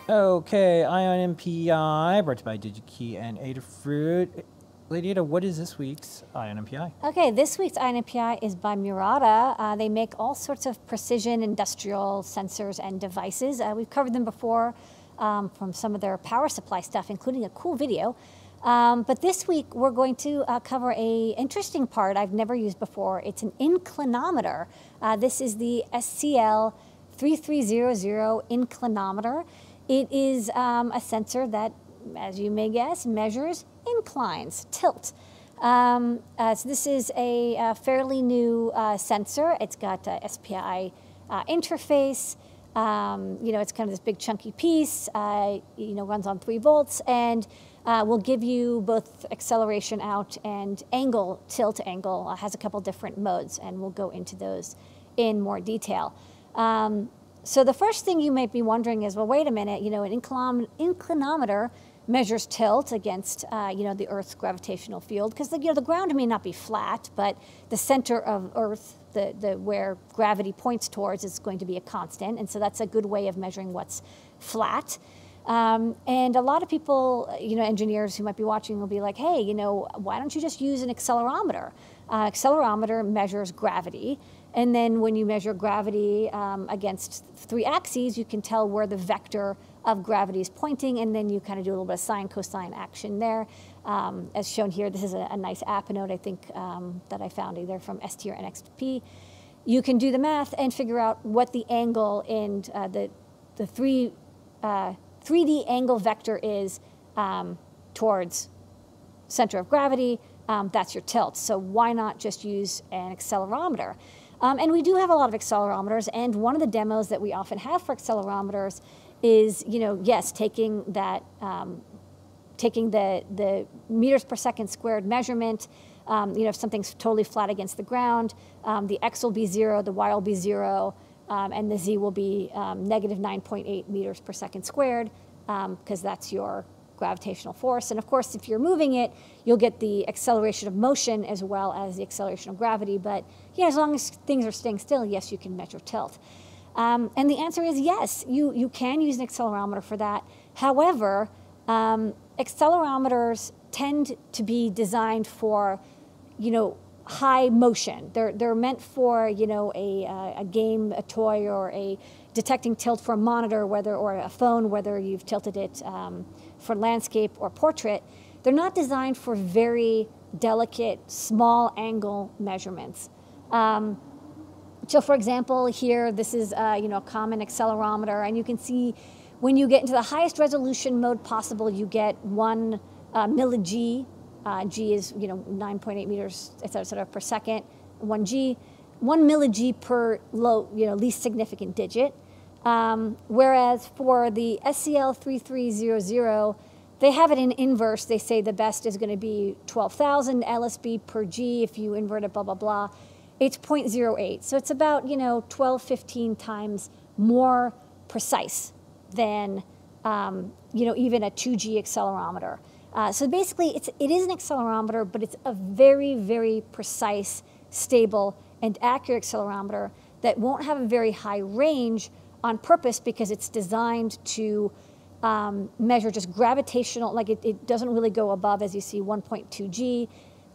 Okay, Eye on NPI, brought to you by DigiKey and Adafruit. Lady Ada, what is this week's Eye on NPI? Okay, this week's INPI is by Murata. Uh, they make all sorts of precision industrial sensors and devices. Uh, we've covered them before um, from some of their power supply stuff, including a cool video. Um, but this week we're going to uh, cover a interesting part I've never used before. It's an inclinometer. Uh, this is the SCL 3300 inclinometer. It is um, a sensor that, as you may guess, measures inclines, tilt. Um, uh, so this is a, uh fairly new uh, sensor. It's got a SPI uh, interface. Um, you know, it's kind of this big chunky piece. Uh, you know, runs on three volts and uh, will give you both acceleration out and angle, tilt angle. Has a couple different modes, and we'll go into those in more detail. Um, so the first thing you might be wondering is, well, wait a minute. You know, an inclin- inclinometer measures tilt against uh, you know the Earth's gravitational field because you know the ground may not be flat, but the center of Earth, the, the where gravity points towards, is going to be a constant, and so that's a good way of measuring what's flat. Um, and a lot of people, you know, engineers who might be watching will be like, hey, you know, why don't you just use an accelerometer? Uh, accelerometer measures gravity. And then when you measure gravity um, against three axes, you can tell where the vector of gravity is pointing, and then you kind of do a little bit of sine cosine action there. Um, as shown here, this is a, a nice note I think um, that I found either from ST or NXP. You can do the math and figure out what the angle in uh, the the three uh, 3D angle vector is um, towards center of gravity. Um, that's your tilt. So why not just use an accelerometer? Um, and we do have a lot of accelerometers, and one of the demos that we often have for accelerometers is, you know, yes, taking that, um, taking the, the meters per second squared measurement, um, you know, if something's totally flat against the ground, um, the x will be zero, the y will be zero, um, and the z will be um, negative 9.8 meters per second squared, because that's your gravitational force. And of course, if you're moving it, you'll get the acceleration of motion as well as the acceleration of gravity. But yeah, as long as things are staying still, yes, you can measure tilt. Um, and the answer is yes, you, you can use an accelerometer for that. However, um, accelerometers tend to be designed for, you know, high motion. They're, they're meant for, you know, a, a game, a toy, or a detecting tilt for a monitor, whether or a phone, whether you've tilted it um, for landscape or portrait. They're not designed for very delicate, small angle measurements. Um, so for example, here, this is uh, you know, a common accelerometer, and you can see when you get into the highest resolution mode possible, you get one uh, millig. Uh, G is you know 9.8 meters, et cetera, et cetera, per second, one G, one millig per low, you know, least significant digit. Um, whereas for the SCL 3300, they have it in inverse. They say the best is going to be 12,000 LSB per G if you invert it, blah, blah, blah. It's 0.08. So it's about, you know, 12, 15 times more precise than, um, you know, even a 2G accelerometer. Uh, so basically, it's, it is an accelerometer, but it's a very, very precise, stable, and accurate accelerometer that won't have a very high range on purpose because it's designed to um, measure just gravitational, like it, it, doesn't really go above, as you see, 1.2 G.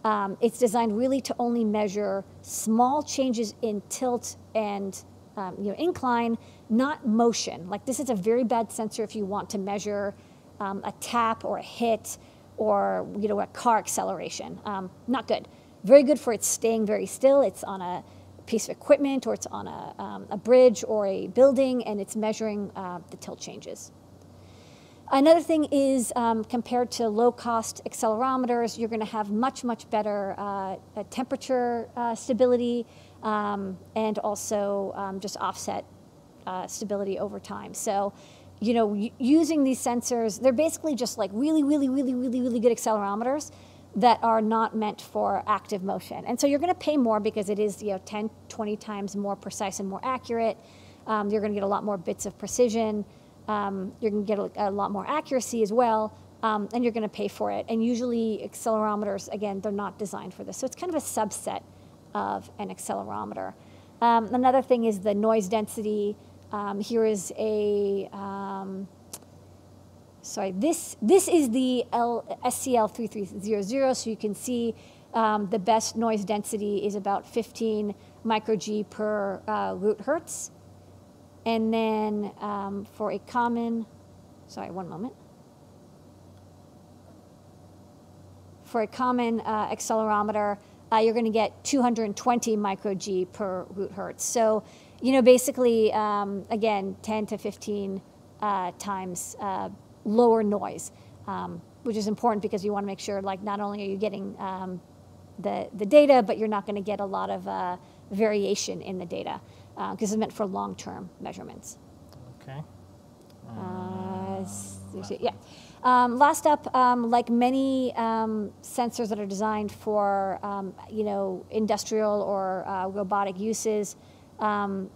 Um, it's designed really to only measure small changes in tilt and um, you know, incline, not motion. Like this is a very bad sensor if you want to measure um, a tap or a hit or you know, a car acceleration. Um, not good. Very good for it staying very still. It's on a piece of equipment or it's on a, um, a bridge or a building and it's measuring uh, the tilt changes. Another thing is um, compared to low cost accelerometers, you're going to have much, much better uh, temperature uh, stability um, and also um, just offset uh, stability over time. So, you know, using these sensors, they're basically just like really, really, really, really, really good accelerometers that are not meant for active motion. And so you're going to pay more because it is you know 10, 20 times more precise and more accurate. Um, you're going to get a lot more bits of precision. Um, you're going to get a, a, lot more accuracy as well, um, and you're going to pay for it. And usually accelerometers, again, they're not designed for this. So it's kind of a subset of an accelerometer. Um, another thing is the noise density. Um, here is a um, sorry, this, this is the L, SCL3300, so you can see um, the best noise density is about 15 micro-G per uh, root hertz. And then um, for a common, sorry, one moment. For a common uh, accelerometer, uh, you're going to get 220 micro-G per root hertz. So, you know, basically, um, again, 10 to 15 uh, times uh, lower noise, um, which is important because you want to make sure, like, not only are you getting um, the, the data, but you're not going to get a lot of uh, variation in the data because uh, it's meant for long-term measurements. Okay. Uh, yeah. Um, last up, um, like many um, sensors that are designed for, um, you know, industrial or uh, robotic uses, um,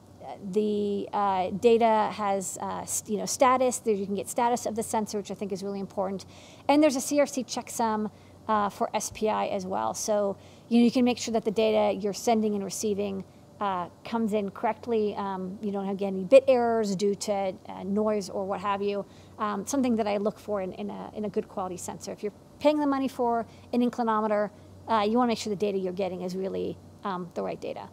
the uh, data has uh, you know status. There you can get status of the sensor, which I think is really important. And there's a CRC checksum uh, for SPI as well. So you know you can make sure that the data you're sending and receiving uh, comes in correctly. Um, you don't have get any bit errors due to uh, noise or what have you. Um, something that I look for in, in, a, in a good quality sensor. If you're paying the money for an inclinometer, uh, you want to make sure the data you're getting is really um, the right data.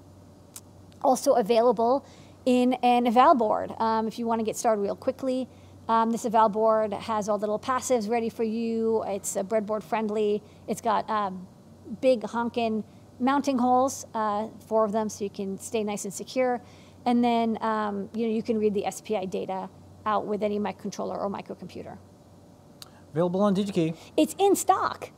Also available in an eval board um, if you want to get started real quickly. Um, this eval board has all the little passives ready for you. It's uh, breadboard friendly. It's got um, big honking mounting holes, uh, four of them, so you can stay nice and secure. And then um, you know you can read the SPI data out with any microcontroller or microcomputer. Available on DigiKey. It's in stock.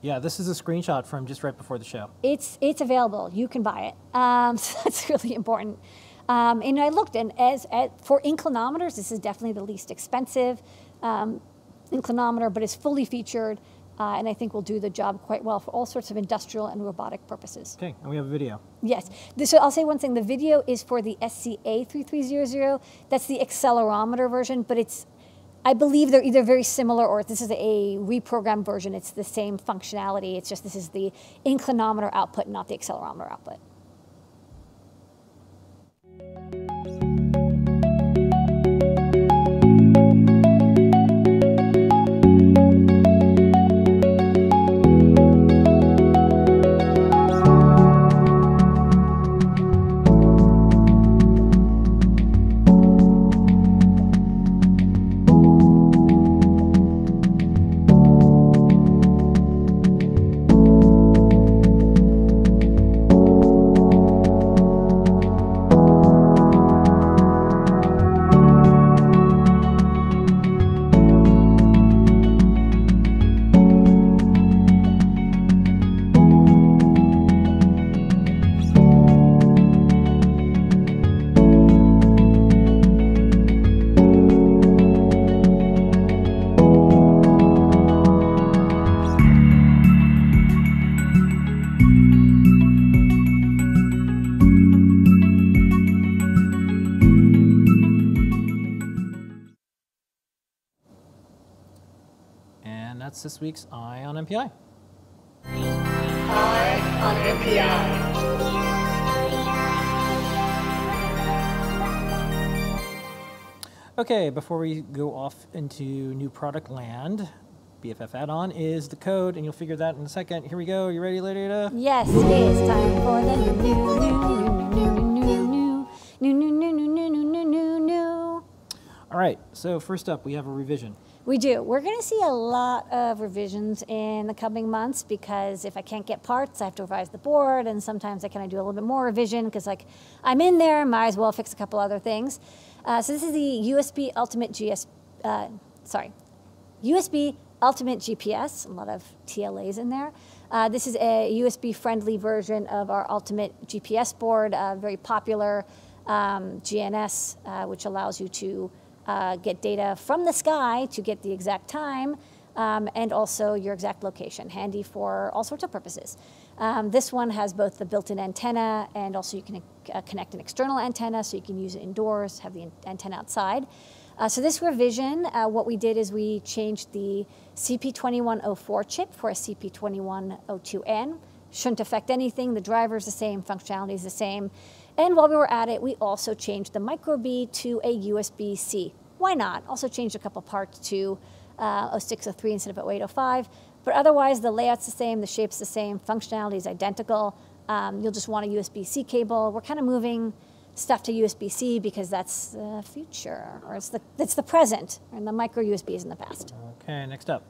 Yeah, this is a screenshot from just right before the show. It's it's available. You can buy it. Um, so that's really important. Um, and I looked, and as, as, for inclinometers, this is definitely the least expensive um, inclinometer, but it's fully featured, uh, and I think will do the job quite well for all sorts of industrial and robotic purposes. Okay, and we have a video. Yes. This, so I'll say one thing. The video is for the SCA 3300. That's the accelerometer version, but it's I believe they're either very similar or this is a reprogrammed version. It's the same functionality. It's just this is the inclinometer output, not the accelerometer output. Week's Eye on NPI. Eye on NPI. Okay, before we go off into new product land, BFF add-on is the code, and you'll figure that in a second. Here we go. You ready, Lady? Yes, it is time for the new, new, new, new, new, new, new, new, new, new, new, new, new. All right, so first up, we have a revision. We do. We're going to see a lot of revisions in the coming months because if I can't get parts, I have to revise the board, and sometimes I kind of do a little bit more revision because, like, I'm in there, might as well fix a couple other things. Uh, so this is the USB Ultimate GS. Uh, sorry, USB Ultimate GPS. A lot of TLAs in there. Uh, this is a USB-friendly version of our Ultimate GPS board, uh, very popular um, GNSS, uh, which allows you to uh, get data from the sky to get the exact time um, and also your exact location, handy for all sorts of purposes. Um, this one has both the built-in antenna and also you can uh, connect an external antenna so you can use it indoors, have the an- antenna outside. Uh, so this revision, uh, what we did is we changed the CP2104 chip for a CP2102N. Shouldn't affect anything. The driver's the same, functionality is the same. And while we were at it, we also changed the micro B to a USB-C. Why not? Also changed a couple parts to uh, 0603 instead of 0805. But otherwise, the layout's the same, the shape's the same, functionality is identical. Um, you'll just want a USB-C cable. We're kind of moving stuff to USB-C because that's the future, or it's the, it's the present, and the micro USB is in the past. Okay, next up.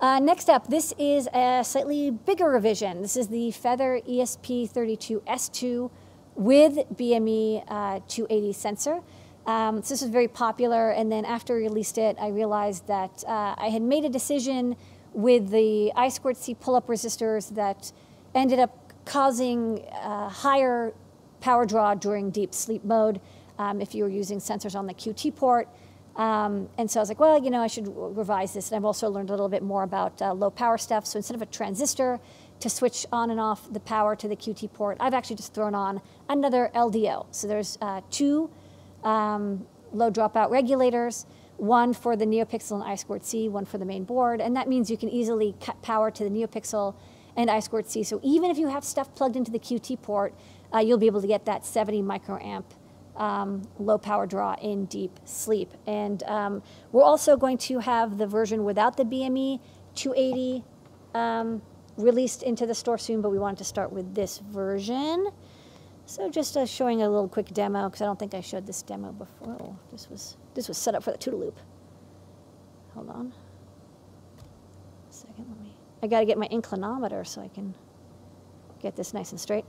Uh, next up, this is a slightly bigger revision. This is the Feather E ESP32S2 with BME uh, 280 sensor. Um, so this was very popular, and then after I released it, I realized that uh, I had made a decision with the I squared C pull-up resistors that ended up causing uh, higher power draw during deep sleep mode um, if you were using sensors on the QT port. Um, and so I was like, well, you know, I should revise this. And I've also learned a little bit more about uh, low power stuff. So instead of a transistor to switch on and off the power to the QT port, I've actually just thrown on another LDO. So there's uh, two um, low dropout regulators, one for the NeoPixel and I squared C, one for the main board. And that means you can easily cut power to the NeoPixel and I squared C. So even if you have stuff plugged into the QT port, uh, you'll be able to get that 70 microamp um, low power draw in deep sleep. And um, we're also going to have the version without the BME 280 um, released into the store soon, but we wanted to start with this version. So just uh, showing a little quick demo because I don't think I showed this demo before. Oh, this was this was set up for the Toot-a-Loop. Hold on. A second, let me. I got to get my inclinometer so I can get this nice and straight.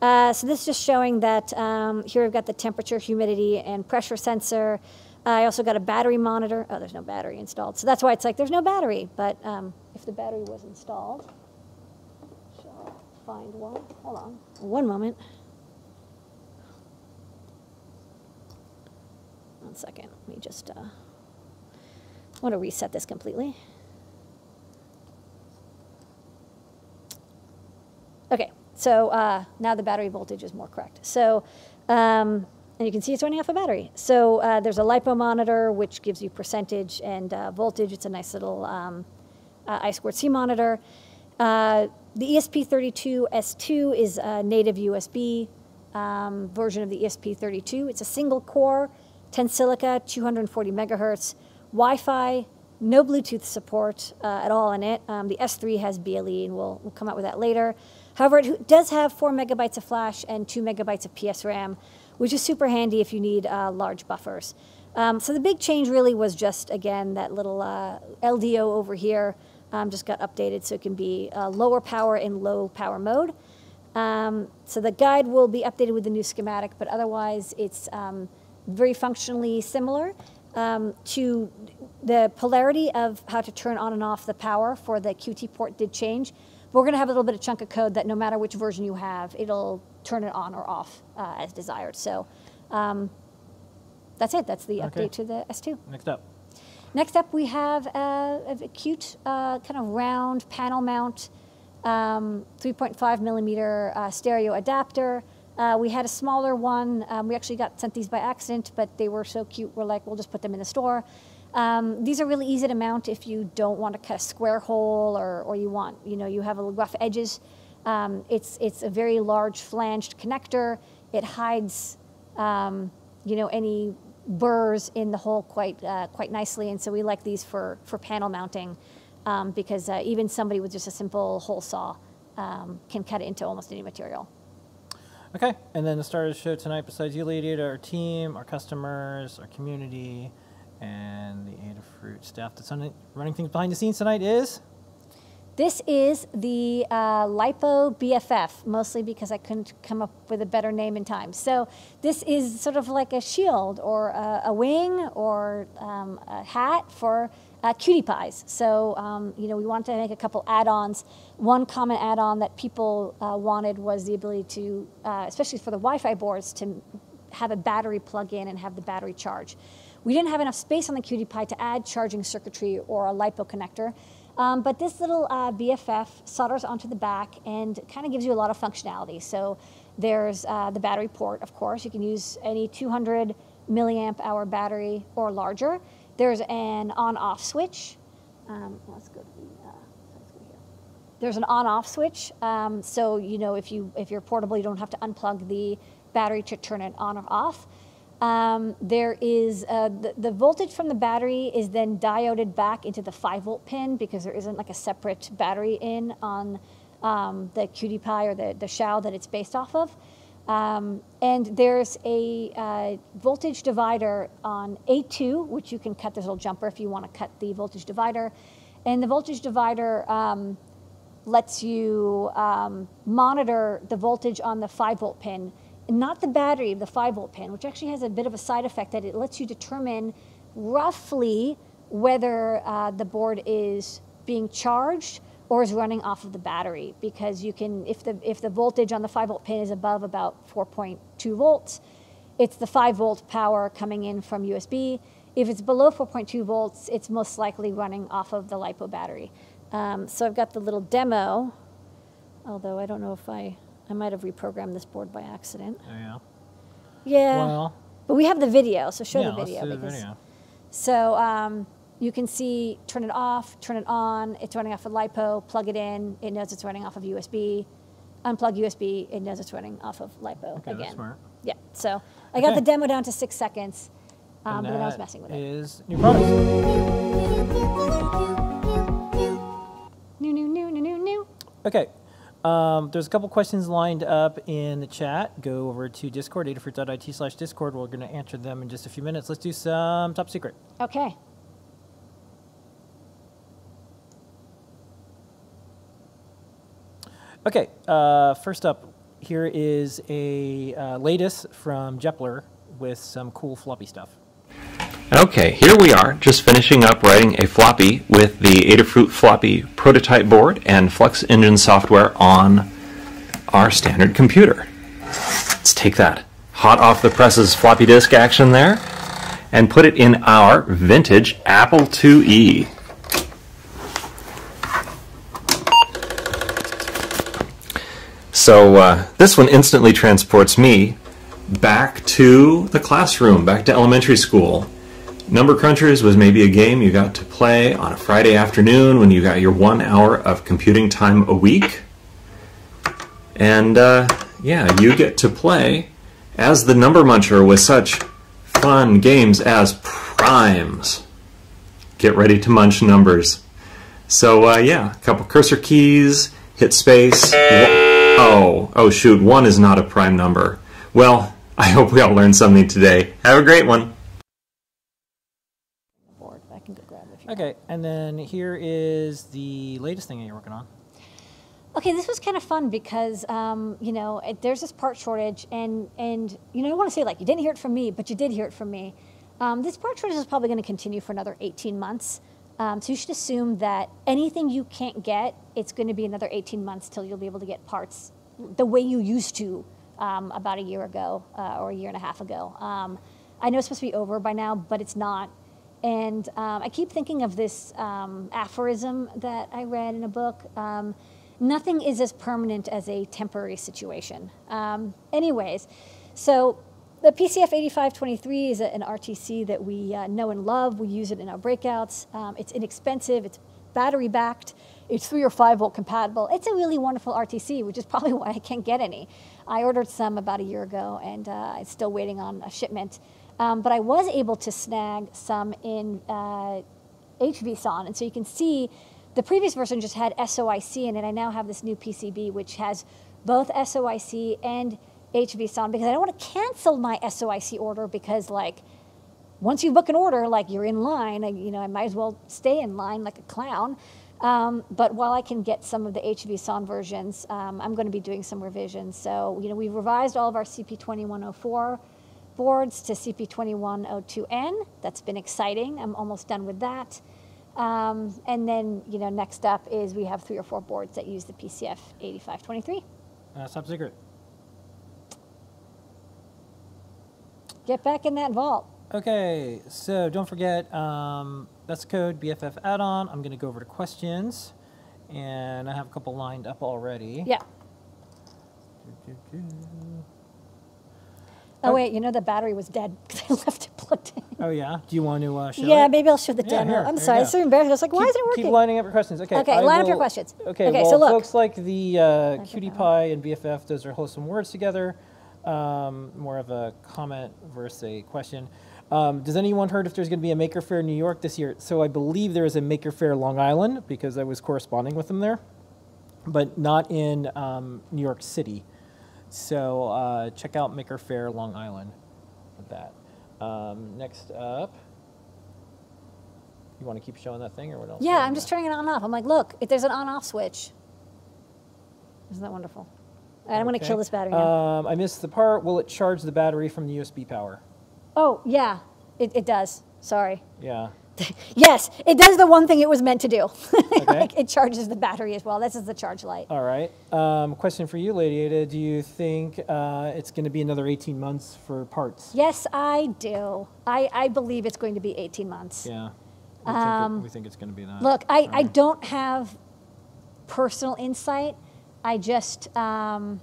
Uh, so this is just showing that um, here I've got the temperature, humidity, and pressure sensor. I also got a battery monitor. Oh, there's no battery installed. So that's why it's like there's no battery. But um, if the battery was installed, find one. Hold on. One moment. One second. Let me just, uh, want to reset this completely. Okay, so uh, now the battery voltage is more correct. So, um, and you can see it's running off a battery. So uh, there's a LiPo monitor, which gives you percentage and uh, voltage. It's a nice little um, uh, I squared C monitor. Uh, the ESP32S2 is a native USB um, version of the ESP32. It's a single core, Tensilica, 240 megahertz, Wi-Fi, no Bluetooth support uh, at all in it. Um, the S3 has BLE, and we'll, we'll come out with that later. However, it does have four megabytes of flash and two megabytes of PSRAM, which is super handy if you need uh, large buffers. Um, so the big change really was just, again, that little uh, LDO over here um, just got updated so it can be uh, lower power in low power mode. Um, so the guide will be updated with the new schematic, but otherwise it's um, very functionally similar. Um, to the polarity of how to turn on and off the power for the QT port did change. But we're going to have a little bit of chunk of code that no matter which version you have, it'll turn it on or off uh, as desired. So um, that's it. That's the Okay. update to the S2. Next up. Next up, we have uh, a cute uh, kind of round panel mount, um, 3.5 millimeter uh, stereo adapter. Uh, we had a smaller one. Um, we actually got sent these by accident, but they were so cute. We're like, we'll just put them in the store. Um, these are really easy to mount if you don't want to cut a square hole or, or you want, you know, you have a rough edges. Um, it's, it's a very large flanged connector. It hides, um, you know, any burrs in the hole quite, uh, quite nicely. And so we like these for, for panel mounting um, because uh, even somebody with just a simple hole saw um, can cut it into almost any material. Okay, and then the star of the show tonight, besides you, Lady, our team, our customers, our community, and the Adafruit staff that's running things behind the scenes tonight is This is the uh, LiPo BFF, mostly because I couldn't come up with a better name in time. So this is sort of like a shield or a, a wing or um, a hat for uh, QT Pys. So um, you know we wanted to make a couple add-ons. One common add-on that people uh, wanted was the ability to, uh, especially for the Wi-Fi boards, to have a battery plug in and have the battery charge. We didn't have enough space on the QT Py to add charging circuitry or a LiPo connector. Um, but this little uh, BFF solders onto the back and kind of gives you a lot of functionality. So there's uh, the battery port, of course. You can use any 200 milliamp hour battery or larger. There's an on-off switch. Um, let's go to the, uh, let's go here. There's an on-off switch. Um, so you know if you if you're portable, you don't have to unplug the battery to turn it on or off. Um, there is uh, the, the voltage from the battery is then dioded back into the 5 volt pin because there isn't like a separate battery in on um, the QT Py or the, the shell that it's based off of. Um, and there's a uh, voltage divider on A2, which you can cut this little jumper if you want to cut the voltage divider. And the voltage divider um, lets you um, monitor the voltage on the 5 volt pin, not the battery of the 5 volt pin, which actually has a bit of a side effect that it lets you determine roughly whether uh, the board is being charged or is running off of the battery. Because you can if the if the voltage on the 5 volt pin is above about 4.2 volts it's the 5 volt power coming in from USB if it's below 4.2 volts it's most likely running off of the lipo battery. Um, so I've got the little demo although I don't know if I I might have reprogrammed this board by accident oh, yeah. yeah Well, but we have the video so show yeah, the let's video do the video. so um, you can see turn it off, turn it on. It's running off of LiPo. Plug it in. It knows it's running off of USB. Unplug USB. It knows it's running off of LiPo Okay, that's again. smart. Yeah. So I got Okay. the demo down to six seconds, um, but then I was messing with it. Is new products. New, new, new, new, new, new. Okay. Um, there's a couple questions lined up in the chat. Go over to Discord, adafruit.it slash Discord. We're going to answer them in just a few minutes. Let's do some top secret. Okay. Okay. Uh, first up, here is a uh, latest from Jepler with some cool floppy stuff. Okay, here we are, just finishing up writing a floppy with the Adafruit floppy prototype board and FluxEngine software on our standard computer. Let's take that hot off the presses floppy disk action there and put it in our vintage Apple IIe. So uh, this one instantly transports me back to the classroom, back to elementary school. Number Crunchers was maybe a game you got to play on a Friday afternoon when you got your one hour of computing time a week. And uh, yeah, you get to play as the Number Muncher with such fun games as Primes. Get ready to munch numbers. So uh, yeah, a couple cursor keys, hit space. Oh, oh shoot, one is not a prime number. Well, I hope we all learned something today. Have a great one. Board. I can go grab it if you Okay, and then here is the latest thing that you're working on. Okay, this was kind of fun because um, you know it, there's this part shortage, and and you know I want to say like you didn't hear it from me, but you did hear it from me. Um, this part shortage is probably going to continue for another 18 months. Um, so you should assume that anything you can't get, it's going to be another 18 months till you'll be able to get parts the way you used to um, about a year ago uh, or a year and a half ago. Um, I know it's supposed to be over by now, but it's not. And um, I keep thinking of this um, aphorism that I read in a book. Um, Nothing is as permanent as a temporary situation. Um, anyways, so the PCF 8523 is a- an RTC that we uh, know and love. We use it in our breakouts. Um, it's inexpensive. It's battery backed. It's three or five volt compatible. It's a really wonderful RTC, which is probably why I can't get any. I ordered some about a year ago, and uh, I'm still waiting on a shipment. Um, but I was able to snag some in uh, HVSON, and so you can see the previous version just had SOIC in it. I now have this new PCB which has both SOIC and HVSON because I don't want to cancel my SOIC order because like once you book an order, like you're in line, I, you know, I might as well stay in line like a clown. Um, but while I can get some of the HVSON versions, um, I'm going to be doing some revisions. So, you know, we've revised all of our CP2104 boards to CP2102N. That's been exciting. I'm almost done with that. Um, and then, you know, next up is we have three or four boards that use the PCF 8523. That's top secret. Get back in that vault. Okay, so don't forget, um, that's code BFF add-on. I'm going to go over to questions, and I have a couple lined up already. Yeah. Oh, wait, you know the battery was dead because I left it plugged in. Oh yeah. Do you want to uh, show Yeah, it? maybe I'll show the Yeah, demo. here, I'm sorry, it's so embarrassing. I was like, why isn't it working? Keep lining up your questions. Okay. Okay, I line up your questions. Okay. Okay, well, so look. folks like the uh, QT Py and BFF, those are wholesome words together. Um, more of a comment versus a question. Um, does anyone heard if there's going to be a Maker Faire in New York this year? So I believe there is a Maker Faire Long Island because I was corresponding with them there, but not in um, New York City. So uh, check out Maker Faire Long Island with that. Um, next up, you want to keep showing that thing or what else? Yeah, I'm just turning it on and off. I'm like, look, if there's an on-off switch. Isn't that wonderful? All right, I'm going to kill this battery now. Um, I missed the part. Will it charge the battery from the USB power? oh, yeah, it, it does. Sorry. Yeah. Yes, it does the one thing it was meant to do. Okay. like, it charges the battery as well. This is the charge light. All right. Um, question for you, Lady Ada. Do you think uh, it's going to be another 18 months for parts? Yes, I do. I, I believe it's going to be 18 months. Yeah. We, think, it, we think it's going to be that. Um, Look, I, I don't have personal insight. I just, um,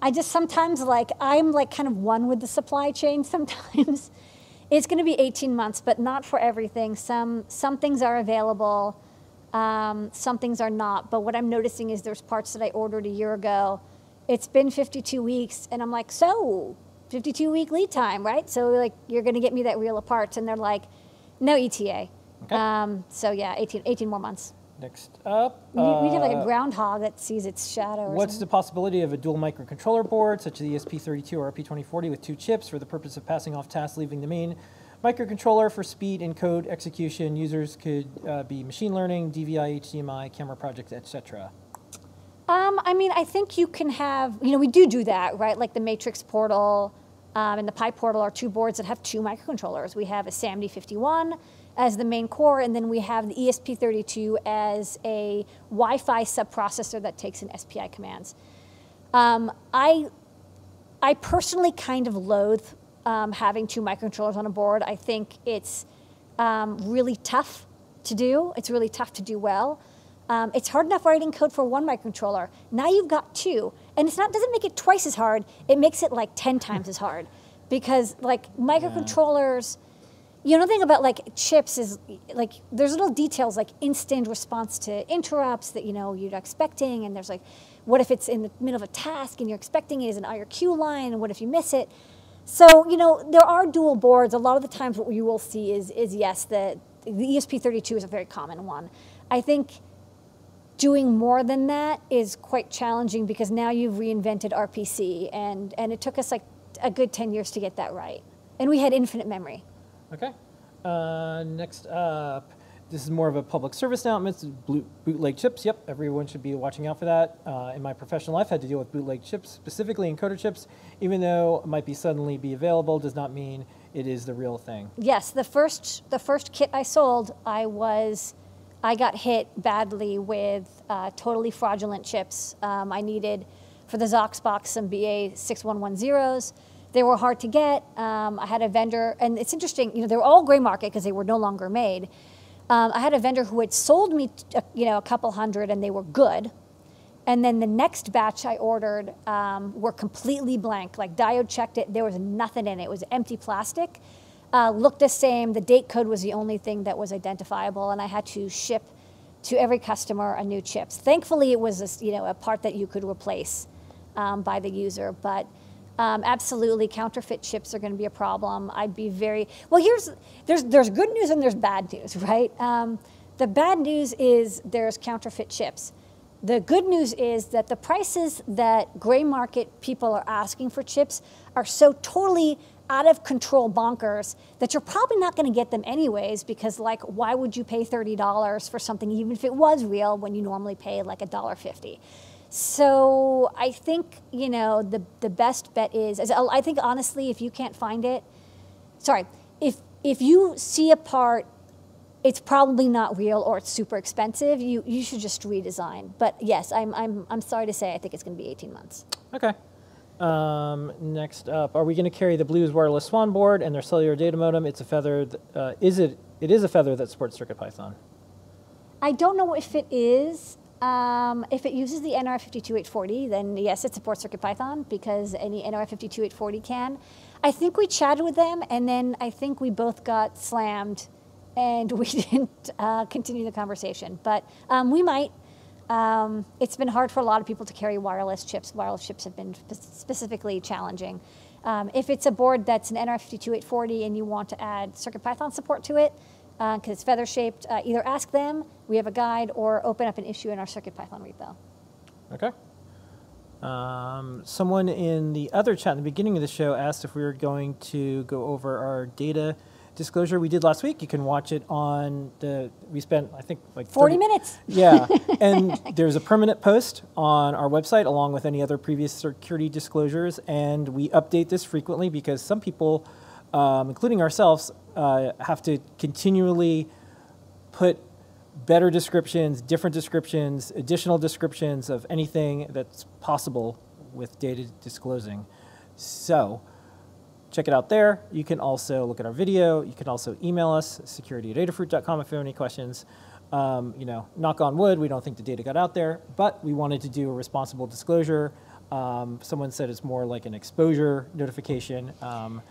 I just sometimes like, I'm like kind of one with the supply chain sometimes. It's going to be 18 months, but not for everything. Some some things are available, um, some things are not. But what I'm noticing is there's parts that I ordered a year ago. It's been 52 weeks, and I'm like, so 52 week lead time, right? So like you're going to get me that reel of parts, and they're like, no ETA. Okay. Um, so yeah, 18, 18 more months. Next up, We, we have like uh, a groundhog that sees its shadow. Or What's the possibility of a dual microcontroller board, such as the ESP32 or RP2040, with two chips for the purpose of passing off tasks leaving the main microcontroller for speed and code execution? Users could uh, be machine learning, DVI, HDMI, camera projects, etc. Um, I mean, I think you can have, you know, we do do that, right? Like the Matrix portal um, and the PyPortal are two boards that have two microcontrollers. We have a SAMD51 as the main core, and then we have the E ESP32 as a Wi-Fi subprocessor that takes in SPI commands. Um, I, I personally kind of loathe um, having two microcontrollers on a board. I think it's um, really tough to do. It's really tough to do well. Um, it's hard enough writing code for one microcontroller. Now you've got two, and it's not doesn't make it twice as hard. It makes it like ten times as hard, because like microcontrollers. You know, the thing about like chips is like there's little details like instant response to interrupts that you know you're expecting, and there's like, what if it's in the middle of a task and you're expecting it as an IRQ line, and what if you miss it? So you know there are dual boards. A lot of the times, what you will see is is yes, the the ESP32 is a very common one. I think doing more than that is quite challenging because now you've reinvented RPC, and and it took us like a good ten years to get that right, and we had infinite memory. Okay. Uh, next up, this is more of a public service announcement. bootleg chips. Yep, everyone should be watching out for that. Uh, in my professional life, I had to deal with bootleg chips, specifically encoder chips. Even though it might be suddenly be available, does not mean it is the real thing. Yes, the first the first kit I sold, I was. I got hit badly with uh, totally fraudulent chips. Um, I needed for the x0xb0x some BA6110s. They were hard to get. Um, I had a vendor, and it's interesting. You know, they were all gray market because they were no longer made. Um, I had a vendor who had sold me, t- uh, you know, a couple hundred, and they were good. And then the next batch I ordered um, were completely blank. Like diode checked it, there was nothing in it. It was empty plastic. Uh, looked the same. The date code was the only thing that was identifiable, and I had to ship to every customer a new chips. Thankfully, it was a, you know a part that you could replace um, by the user, but. Um, absolutely, counterfeit chips are going to be a problem. I'd be very well. Here's there's there's good news and there's bad news, right? Um, the bad news is there's counterfeit chips. The good news is that the prices that gray market people are asking for chips are so totally out of control bonkers that you're probably not going to get them anyways because like why would you pay $30 for something even if it was real when you normally pay like a dollar 50 so i think you know the, the best bet is, i think honestly if you can't find it sorry if if you see a part it's probably not real or it's super expensive you you should just redesign but yes i'm i'm, I'm sorry to say i think it's going to be 18 months Okay. Um, next up, are we going to carry the Blues wireless Swan board and their cellular data modem? It's a feather. Th- uh, is it? It is a feather that supports CircuitPython. I don't know if it is. Um, if it uses the nRF52840, then yes, it supports CircuitPython because any nRF52840 can. I think we chatted with them, and then I think we both got slammed, and we didn't uh, continue the conversation. But um, we might. Um, it's been hard for a lot of people to carry wireless chips. Wireless chips have been specifically challenging. Um, if it's a board that's an nRF52840 and you want to add CircuitPython support to it, because it's feather shaped, uh, either ask them, we have a guide, or open up an issue in our CircuitPython repo. Okay. Um, someone in the other chat in the beginning of the show asked if we were going to go over our data disclosure we did last week. You can watch it on the. We spent I think like 40 minutes. Yeah, and there's a permanent post on our website along with any other previous security disclosures, and we update this frequently because some people, um, including ourselves, uh, have to continually put better descriptions, different descriptions, additional descriptions of anything that's possible with data disclosing. So check it out there. You can also look at our video. You can also email us, security at if you have any questions. Um, you know, knock on wood, we don't think the data got out there, but we wanted to do a responsible disclosure. Um, someone said it's more like an exposure notification. Um,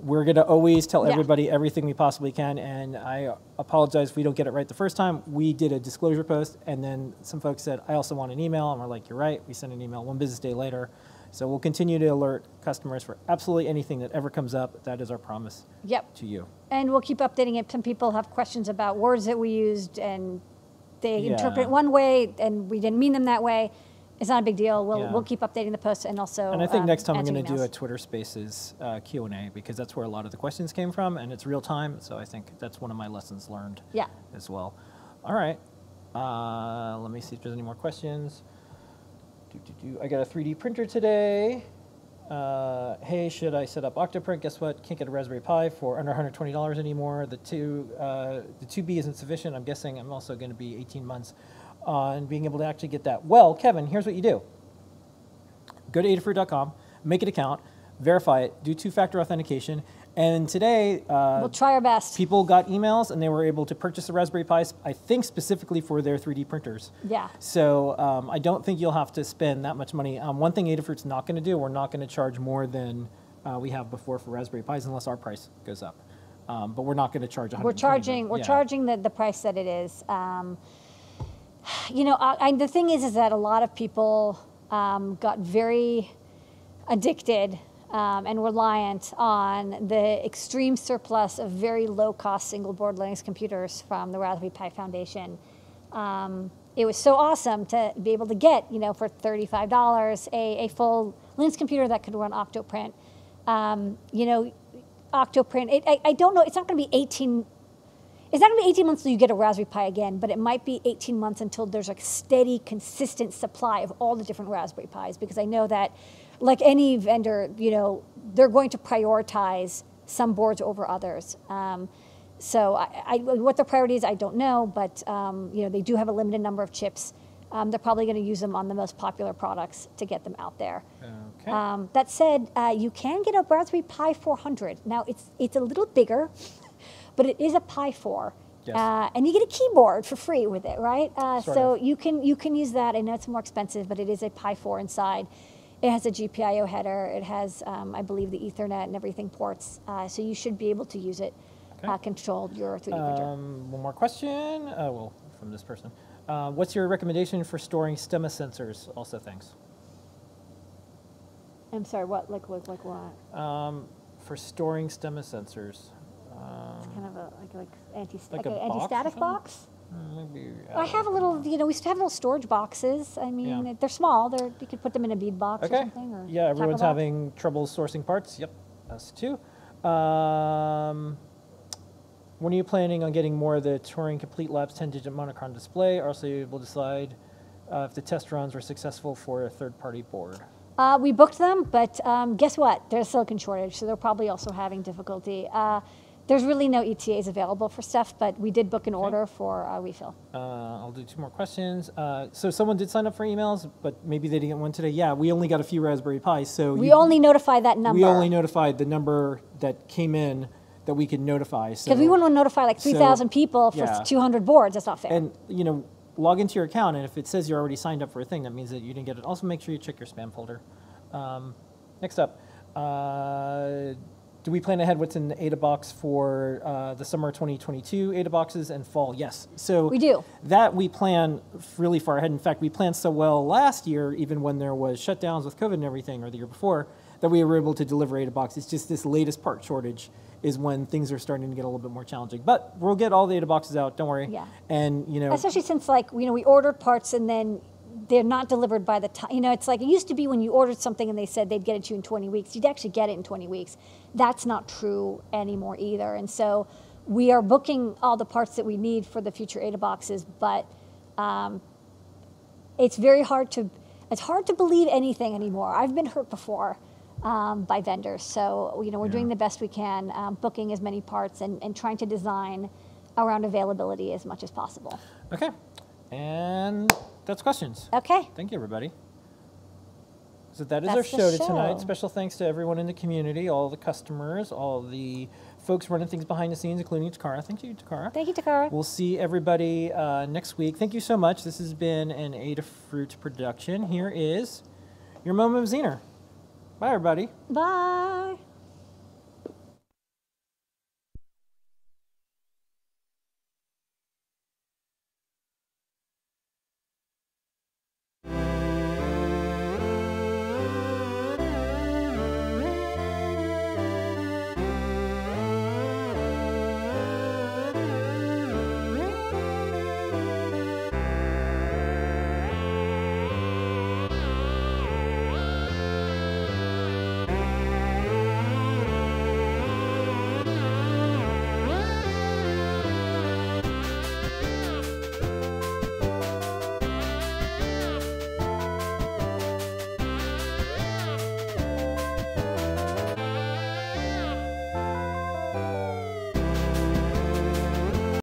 we're going to always tell Yeah. everybody everything we possibly can. And I apologize if we don't get it right the first time. We did a disclosure post, and then some folks said, I also want an email. And we're like, You're right. We sent an email one business day later. So we'll continue to alert customers for absolutely anything that ever comes up. That is our promise Yep. to you. And we'll keep updating it. Some people have questions about words that we used and they Yeah. interpret one way and we didn't mean them that way. It's not a big deal. We'll, Yeah. we'll keep updating the posts and also. And I think um, next time I'm going to do a. Twitter Spaces uh, Q and A because that's where a lot of the questions came from, and it's real time. So I think that's one of my lessons learned. Yeah. As well. All right. Uh, let me see if there's any more questions. Do, do, do. I got a 3D printer today. Uh, hey, should I set up Octoprint? Guess what? Can't get a Raspberry Pi for under $120 anymore. The two, uh, the 2B isn't sufficient. I'm guessing I'm also going to be 18 months on being able to actually get that. Well, Kevin, here's what you do go to adafruit.com, make an account, verify it, do two-factor authentication, and today uh, We'll try our best. people got emails and they were able to purchase a Raspberry Pi, I think specifically for their 3D printers. Yeah. So um, I don't think you'll have to spend that much money. Um, one thing Adafruit's not going to do, we're not going to charge more than uh, we have before for Raspberry Pis unless our price goes up. Um, but we're not going to charge. We're 120 charging. We're yeah. charging the, the price that it is. You know, I, I, the thing is, is that a lot of people um, got very addicted um, and reliant on the extreme surplus of very low cost single board Linux computers from the Raspberry Pi Foundation. Um, it was so awesome to be able to get, you know, for $35 a, a full Linux computer that could run Octoprint. Um, you know, Octoprint, it, I, I don't know, it's not going to be 18 it's not going to be 18 months until you get a Raspberry Pi again, but it might be 18 months until there's a steady, consistent supply of all the different Raspberry Pis because I know that, like any vendor, you know, they're going to prioritize some boards over others. Um, so I, I, what the priority is, I don't know, but um, you know, they do have a limited number of chips. Um, they're probably going to use them on the most popular products to get them out there. Okay. Um, that said, uh, you can get a Raspberry Pi 400. Now it's it's a little bigger, but it is a Pi 4, Yes. uh, and you get a keyboard for free with it, right? Uh, so of. you can you can use that. I know it's more expensive, but it is a Pi 4 inside. It has a GPIO header. It has, um, I believe, the Ethernet and everything ports. Uh, so you should be able to use it, Okay. uh, control your 3D printer. Um, one more question. Uh, well, from this person. Uh, what's your recommendation for storing stemma sensors? Also, thanks. I'm sorry, what like like like what? Um, for storing stemma sensors. Um, Kind of a like like anti Like like, an anti-static box. maybe. I have a little, you know, we used to have little storage boxes. I mean, Yeah. they're small. They're you could put them in a bead box or something. Or Yeah, everyone's box. having trouble sourcing parts. Yep, us too. Um, when are you planning on getting more of the Turing Complete Labs 10 digit monochrome display? Also, you will decide uh, if the test runs were successful for a third party board. Uh, we booked them, but um, guess what? There's a silicon shortage, so they're probably also having difficulty. Uh, there's really no ETAs available for stuff, but we did book an order for uh, refill. Uh, I'll do two more questions. Uh, so, someone did sign up for emails, but maybe they didn't get one today. Yeah, we only got a few Raspberry Pis. So, We you- only notify that number. we only notified the number that came in that we could notify. So because we want to notify like so, 3,000 people for yeah. 200 boards. That's not fair. And you know, log into your account, and if it says you're already signed up for a thing, that means that you didn't get it. Also, make sure you check your spam folder. Um, next up, uh, do we plan ahead what's in the AdaBox for uh, the summer 2022 AdaBoxes and fall? Yes. So We do. That we plan really far ahead. In fact, we planned so well last year, even when there was shutdowns with COVID and everything, or the year before, that we were able to deliver AdaBox. It's just this latest part shortage is when things are starting to get a little bit more challenging. But we'll get all the AdaBoxes out. Don't worry. Yeah. And you know, Especially since like you know we ordered parts and then they're not delivered by the time. You know, it's like it used to be when you ordered something and they said they'd get it to you in 20 weeks. You'd actually get it in 20 weeks. That's not true anymore either. And so we are booking all the parts that we need for the future AdaBoxes, but um, it's very hard to it's hard to believe anything anymore. I've been hurt before. Um, by vendors, so you know we're doing the best we can, um, booking as many parts and, and trying to design around availability as much as possible. Okay. And that's questions. Okay. Thank you, everybody. So that is That's our the show, tonight. Special thanks to everyone in the community, all the customers, all the folks running things behind the scenes, including Takara. Thank you, Takara. Thank you, Takara. We'll see everybody uh, next week. Thank you so much. This has been an Adafruit production. Here is your moment of Zener. Bye, everybody. Bye.